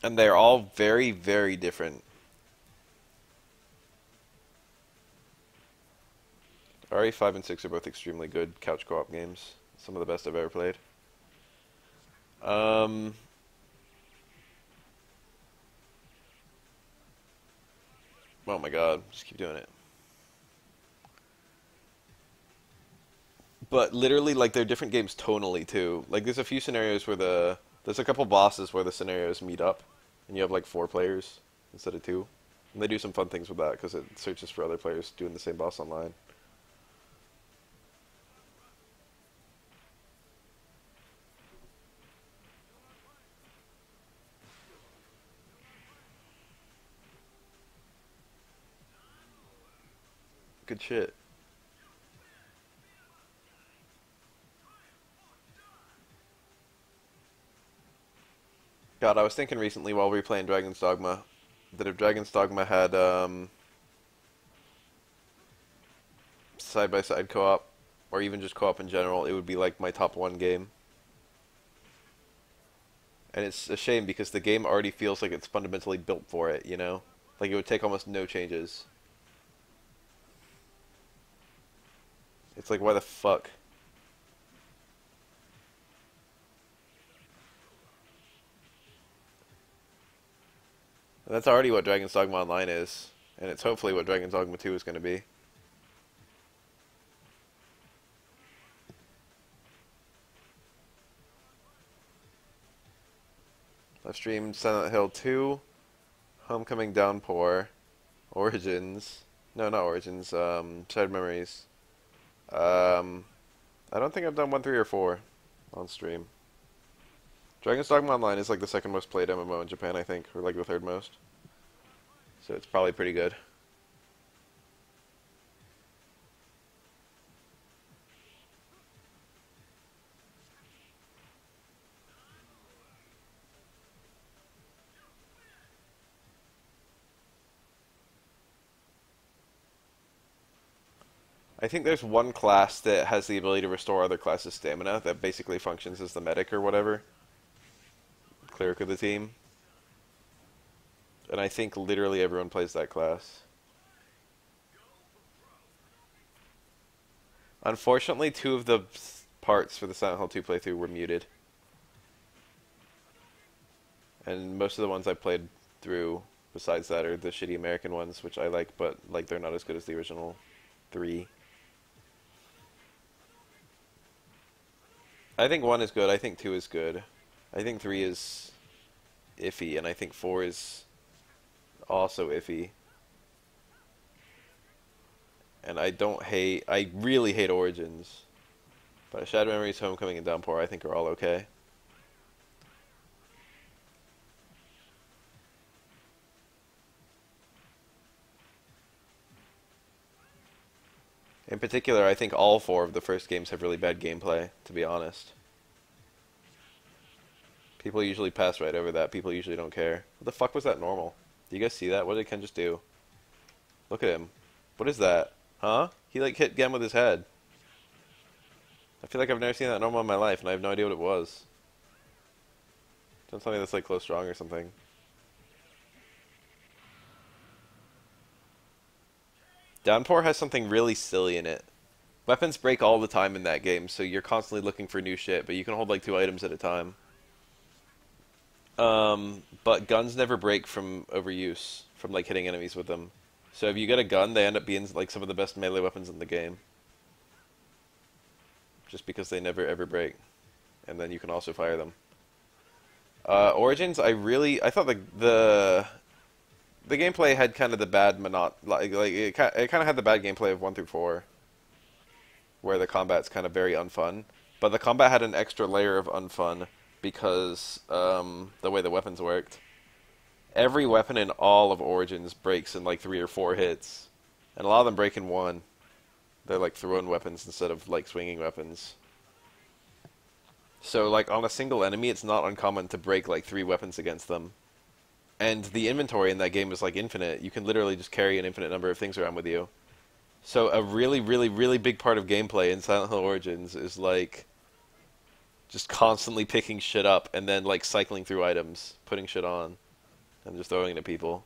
And they're all very, very different. RE5 and 6 are both extremely good couch co-op games. Some of the best I've ever played. Um, oh my god, just keep doing it. But literally, like, they're different games tonally, too. Like, there's a few scenarios where the... There's a couple bosses where the scenarios meet up, and you have, like, four players instead of two. And they do some fun things with that, because it searches for other players doing the same boss online. Good shit. God, I was thinking recently while we were playing Dragon's Dogma that if Dragon's Dogma had um, side by side co op, or even just co op in general, it would be like my top one game. And it's a shame because the game already feels like it's fundamentally built for it, you know? Like it would take almost no changes. It's like, why the fuck? That's already what Dragon's Dogma Online is, and it's hopefully what Dragon's Dogma 2 is going to be. I've streamed Silent Hill 2, Homecoming Downpour, Origins, no, not Origins, um, Shattered Memories. Um, I don't think I've done 1, 3, or 4 on stream. Dragon's Dogma Online is like the second most played MMO in Japan, I think, or like the third most. So it's probably pretty good. I think there's one class that has the ability to restore other classes' stamina that basically functions as the medic or whatever. Cleric of the team. And I think literally everyone plays that class. Unfortunately, two of the parts for the Silent Hill 2 playthrough were muted. And most of the ones I played through besides that are the shitty American ones, which I like, but like they're not as good as the original three. I think one is good. I think two is good. I think three is iffy, and I think four is also iffy. And I don't hate. I really hate Origins, but Shattered Memories, Homecoming, and Downpour I think are all okay. In particular, I think all four of the first games have really bad gameplay, to be honest. People usually pass right over that. People usually don't care. What the fuck was that normal? Do you guys see that? What did Ken just do? Look at him. What is that? Huh? He like hit Gen with his head. I feel like I've never seen that normal in my life, and I have no idea what it was. Don't tell me that's like close strong or something. Downpour has something really silly in it. Weapons break all the time in that game, so you're constantly looking for new shit, but you can hold like two items at a time. Um, but guns never break from overuse, from like hitting enemies with them. So if you get a gun, they end up being like some of the best melee weapons in the game. Just because they never ever break. And then you can also fire them. Uh, Origins, I really, I thought the, the the gameplay had kind of the bad monot like like it, it kind of had the bad gameplay of one through four, where the combat's kind of very unfun. But the combat had an extra layer of unfun because um, the way the weapons worked, every weapon in all of Origins breaks in like three or four hits, and a lot of them break in one. They're like thrown weapons instead of like swinging weapons. So like on a single enemy, it's not uncommon to break like three weapons against them. And the inventory in that game is like infinite. You can literally just carry an infinite number of things around with you. So a really, really, really big part of gameplay in Silent Hill Origins is like just constantly picking shit up and then like cycling through items, putting shit on, and just throwing it at people.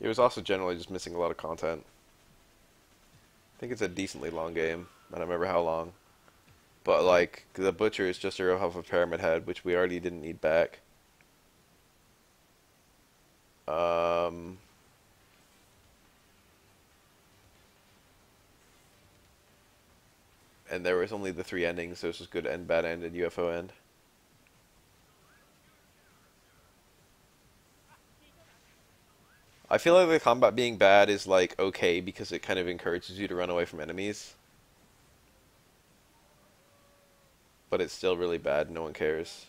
It was also generally just missing a lot of content. I think it's a decently long game. I don't remember how long. But like the butcher is just a row of a pyramid head, which we already didn't need back. Um and there was only the three endings, it was good end, bad end, and UFO end. I feel like the combat being bad is like okay because it kind of encourages you to run away from enemies. But it's still really bad, no one cares.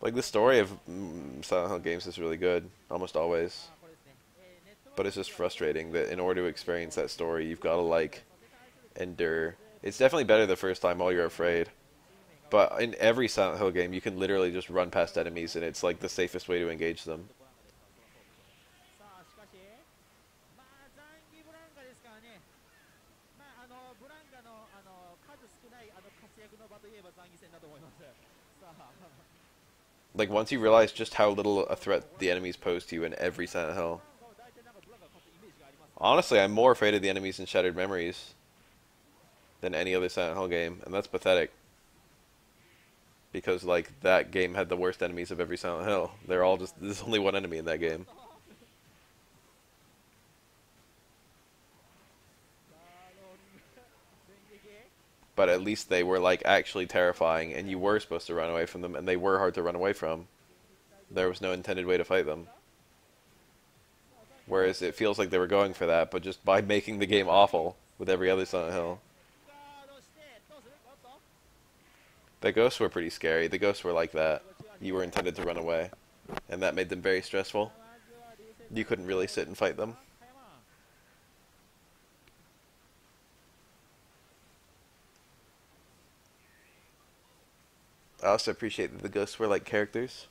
Like the story of mm, Silent Hill games is really good, almost always. But it's just frustrating that in order to experience that story, you've got to like endure. It's definitely better the first time while you're afraid. But in every Silent Hill game, you can literally just run past enemies, and it's like the safest way to engage them. like once you realize just how little a threat the enemies pose to you in every Silent Hill. Honestly, I'm more afraid of the enemies in Shattered Memories than any other Silent Hill game, and that's pathetic. Because like that game had the worst enemies of every Silent Hill. They're all just there's only one enemy in that game. but at least they were like actually terrifying, and you were supposed to run away from them, and they were hard to run away from. There was no intended way to fight them. Whereas it feels like they were going for that, but just by making the game awful with every other Silent Hill. The ghosts were pretty scary. The ghosts were like that. You were intended to run away, and that made them very stressful. You couldn't really sit and fight them. I also appreciate that the ghosts were like characters.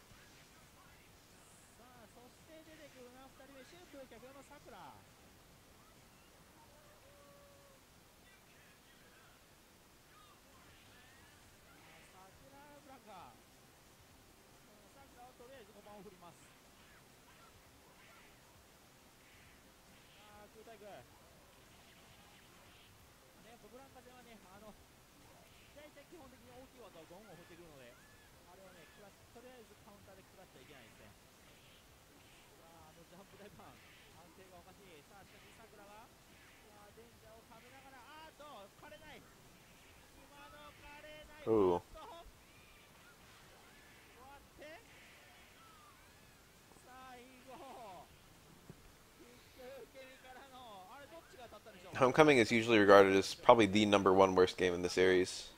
Homecoming is usually regarded as probably the number one worst game in the series,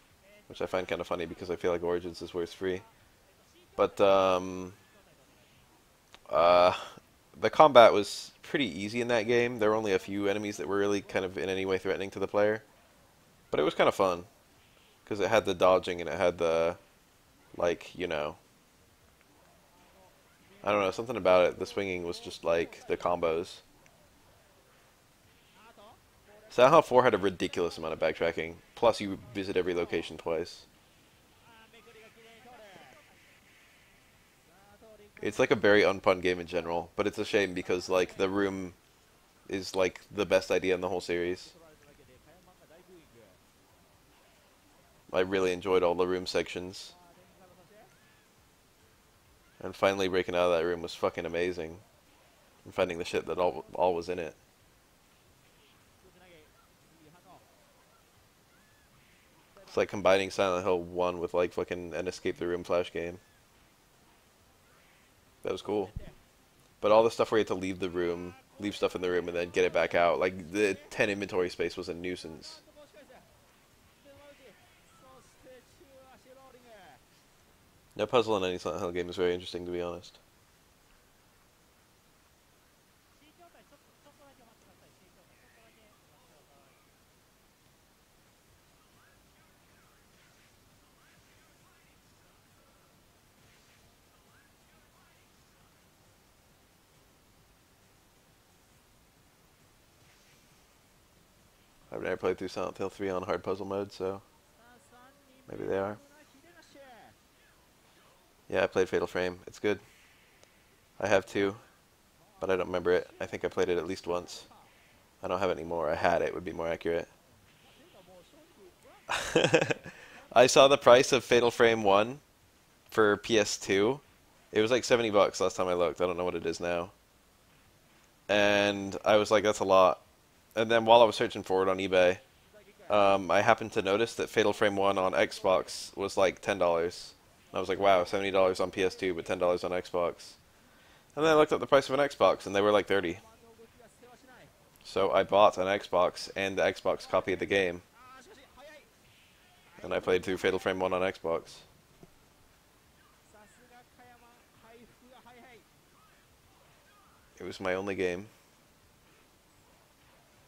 which I find kind of funny because I feel like Origins is worst free. But um, uh, the combat was pretty easy in that game. There were only a few enemies that were really kind of in any way threatening to the player, but it was kind of fun because it had the dodging and it had the like you know. I don't know something about it. The swinging was just like the combos. Silent 4 had a ridiculous amount of backtracking. Plus, you visit every location twice. It's like a very unpun game in general, but it's a shame because, like, the room is, like, the best idea in the whole series. I really enjoyed all the room sections. And finally breaking out of that room was fucking amazing. And finding the shit that all, all was in it. It's like combining Silent Hill 1 with like fucking an Escape the Room Flash game. That was cool. But all the stuff where you had to leave the room, leave stuff in the room, and then get it back out, like the 10 inventory space was a nuisance. No puzzle in any Silent Hill game is very interesting, to be honest. I've never played through Silent Hill 3 on hard puzzle mode, so maybe they are. Yeah, I played Fatal Frame. It's good. I have two, but I don't remember it. I think I played it at least once. I don't have any more. I had it, would be more accurate. <laughs> I saw the price of Fatal Frame 1 for PS2. It was like 70 bucks last time I looked. I don't know what it is now. And I was like, that's a lot and then while I was searching for it on eBay, um, I happened to notice that Fatal Frame 1 on Xbox was like $10. And I was like, wow, $70 on PS2, but $10 on Xbox. And then I looked up the price of an Xbox, and they were like 30 So I bought an Xbox and the Xbox copy of the game. And I played through Fatal Frame 1 on Xbox. It was my only game.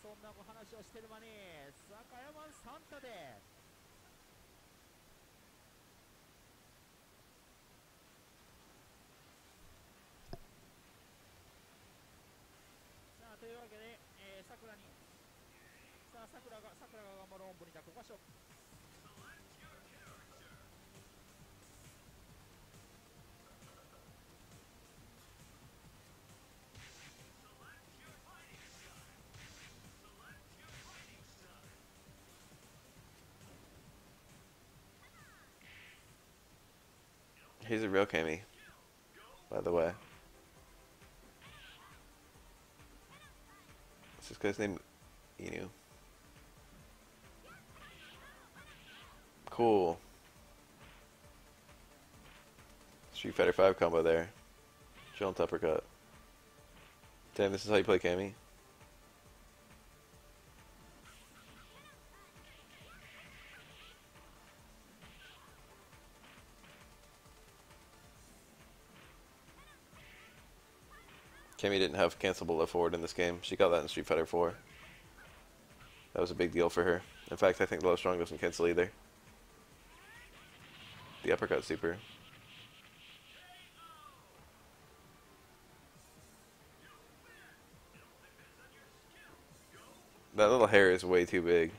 そんなお話をしてる間に坂山サンタで。すさあというわけで、えー、桜にさあ桜が桜が頑張ろう。オンブリこコがショップ He's a real Cammy, by the way. What's this guy's name? Inu. Cool. Street Fighter 5 combo there. Jump uppercut. Damn, this is how you play Cammy? Cammy didn't have cancelable left forward in this game. She got that in Street Fighter 4. That was a big deal for her. In fact, I think Low Strong doesn't cancel either. The uppercut super. That little hair is way too big.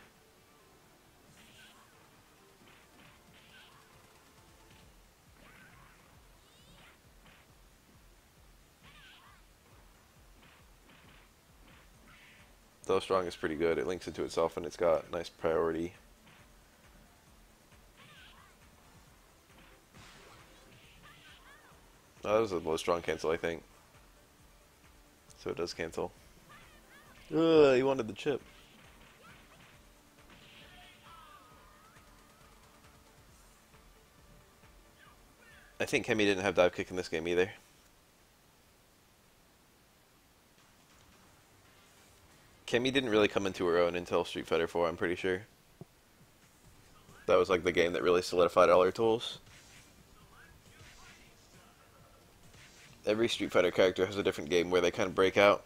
Though strong is pretty good. It links into itself and it's got nice priority. Oh, that was a low strong cancel, I think. So it does cancel. Ugh, he wanted the chip. I think Cammy didn't have dive kick in this game either. Cammy didn't really come into her own until Street Fighter 4, I'm pretty sure. That was like the game that really solidified all her tools. Every Street Fighter character has a different game where they kind of break out.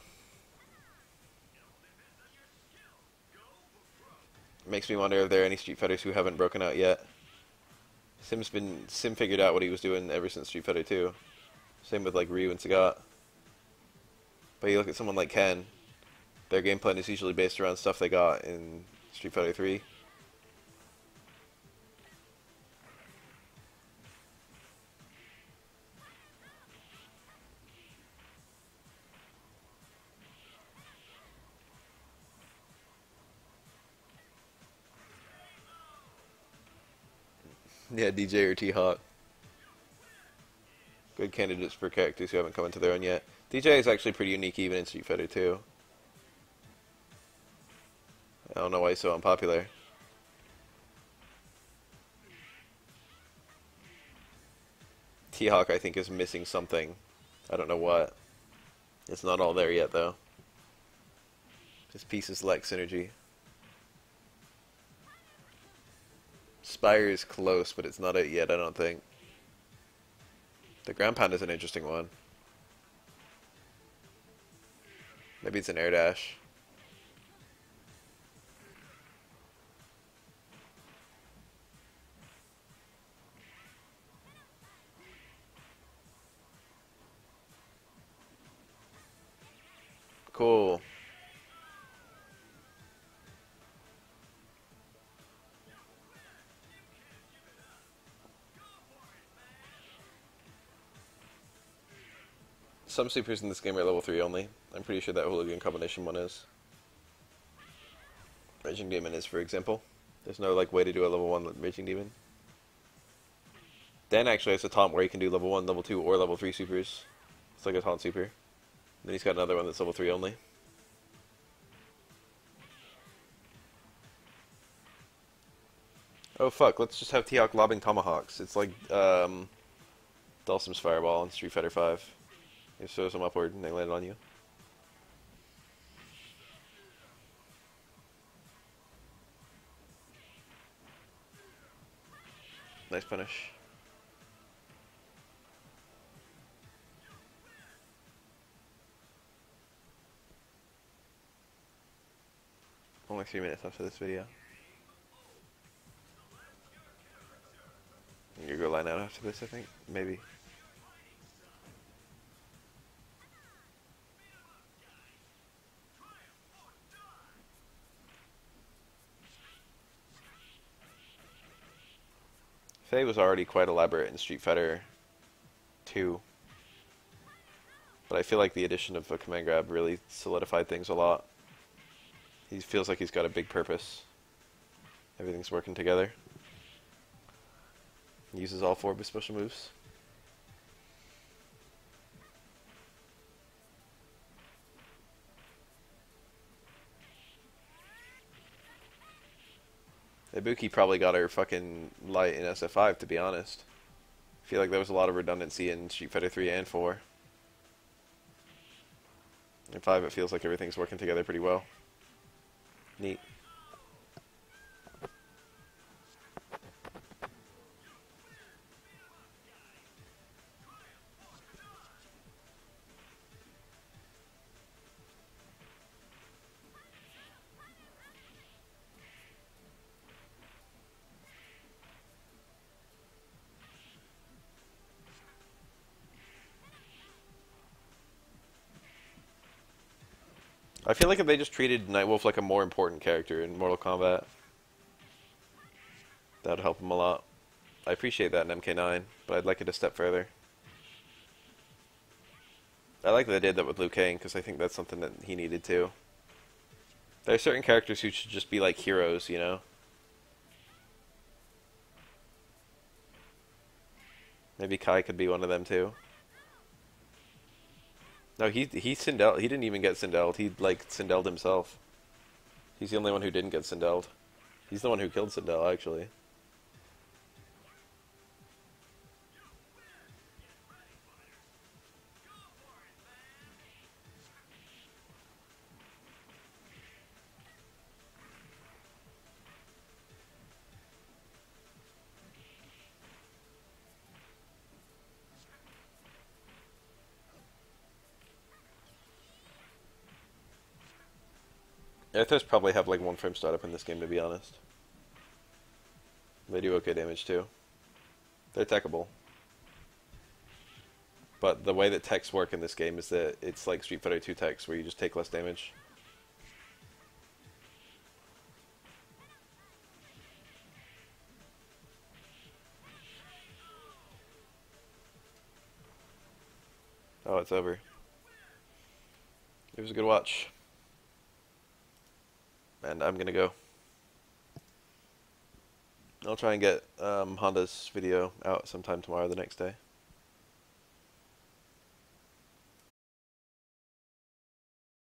Makes me wonder if there are any Street Fighters who haven't broken out yet. Sim's been Sim figured out what he was doing ever since Street Fighter 2. Same with like Ryu and Sagat. But you look at someone like Ken, their game plan is usually based around stuff they got in Street Fighter 3. <laughs> Yeah, DJ or T Hawk. Good candidates for characters who haven't come into their own yet. DJ is actually pretty unique even in Street Fighter 2. I don't know why he's so unpopular. T Hawk, I think, is missing something. I don't know what. It's not all there yet, though. His pieces lack synergy. Spire is close, but it's not it yet, I don't think. The ground pound is an interesting one. Maybe it's an air dash. Cool. Some supers in this game are level 3 only. I'm pretty sure that hooligan combination one is. Raging Demon is, for example. There's no like way to do a level 1 Raging Demon. Dan actually has a taunt where he can do level 1, level 2, or level 3 supers. It's like a taunt super. Then he's got another one that's level 3 only. Oh fuck, let's just have T-Hawk lobbing tomahawks. It's like, um, Fireball in Street Fighter 5. You throw them upward and they land on you. Nice punish. Only three minutes after this video. You go line out after this, I think. Maybe. Faye was already quite elaborate in Street Fighter 2. But I feel like the addition of a command grab really solidified things a lot. He feels like he's got a big purpose. Everything's working together. He uses all four of his special moves. Ibuki probably got her fucking light in SF5, to be honest. I feel like there was a lot of redundancy in Street Fighter 3 and 4. In 5, it feels like everything's working together pretty well. Neat. Feel like if they just treated Nightwolf like a more important character in Mortal Kombat, that would help him a lot. I appreciate that in MK9, but I'd like it a step further. I like that they did that with Liu Kang, because I think that's something that he needed to. There are certain characters who should just be like heroes, you know? Maybe Kai could be one of them too. No, he he Sindel. He didn't even get Sindelled. He like Sindelled himself. He's the only one who didn't get Sindelled. He's the one who killed Sindel, actually. Aethers probably have like one frame startup in this game, to be honest. They do okay damage too. They're techable. But the way that techs work in this game is that it's like Street Fighter 2 techs, where you just take less damage. Oh, it's over. It was a good watch and I'm gonna go. I'll try and get um, Honda's video out sometime tomorrow, the next day.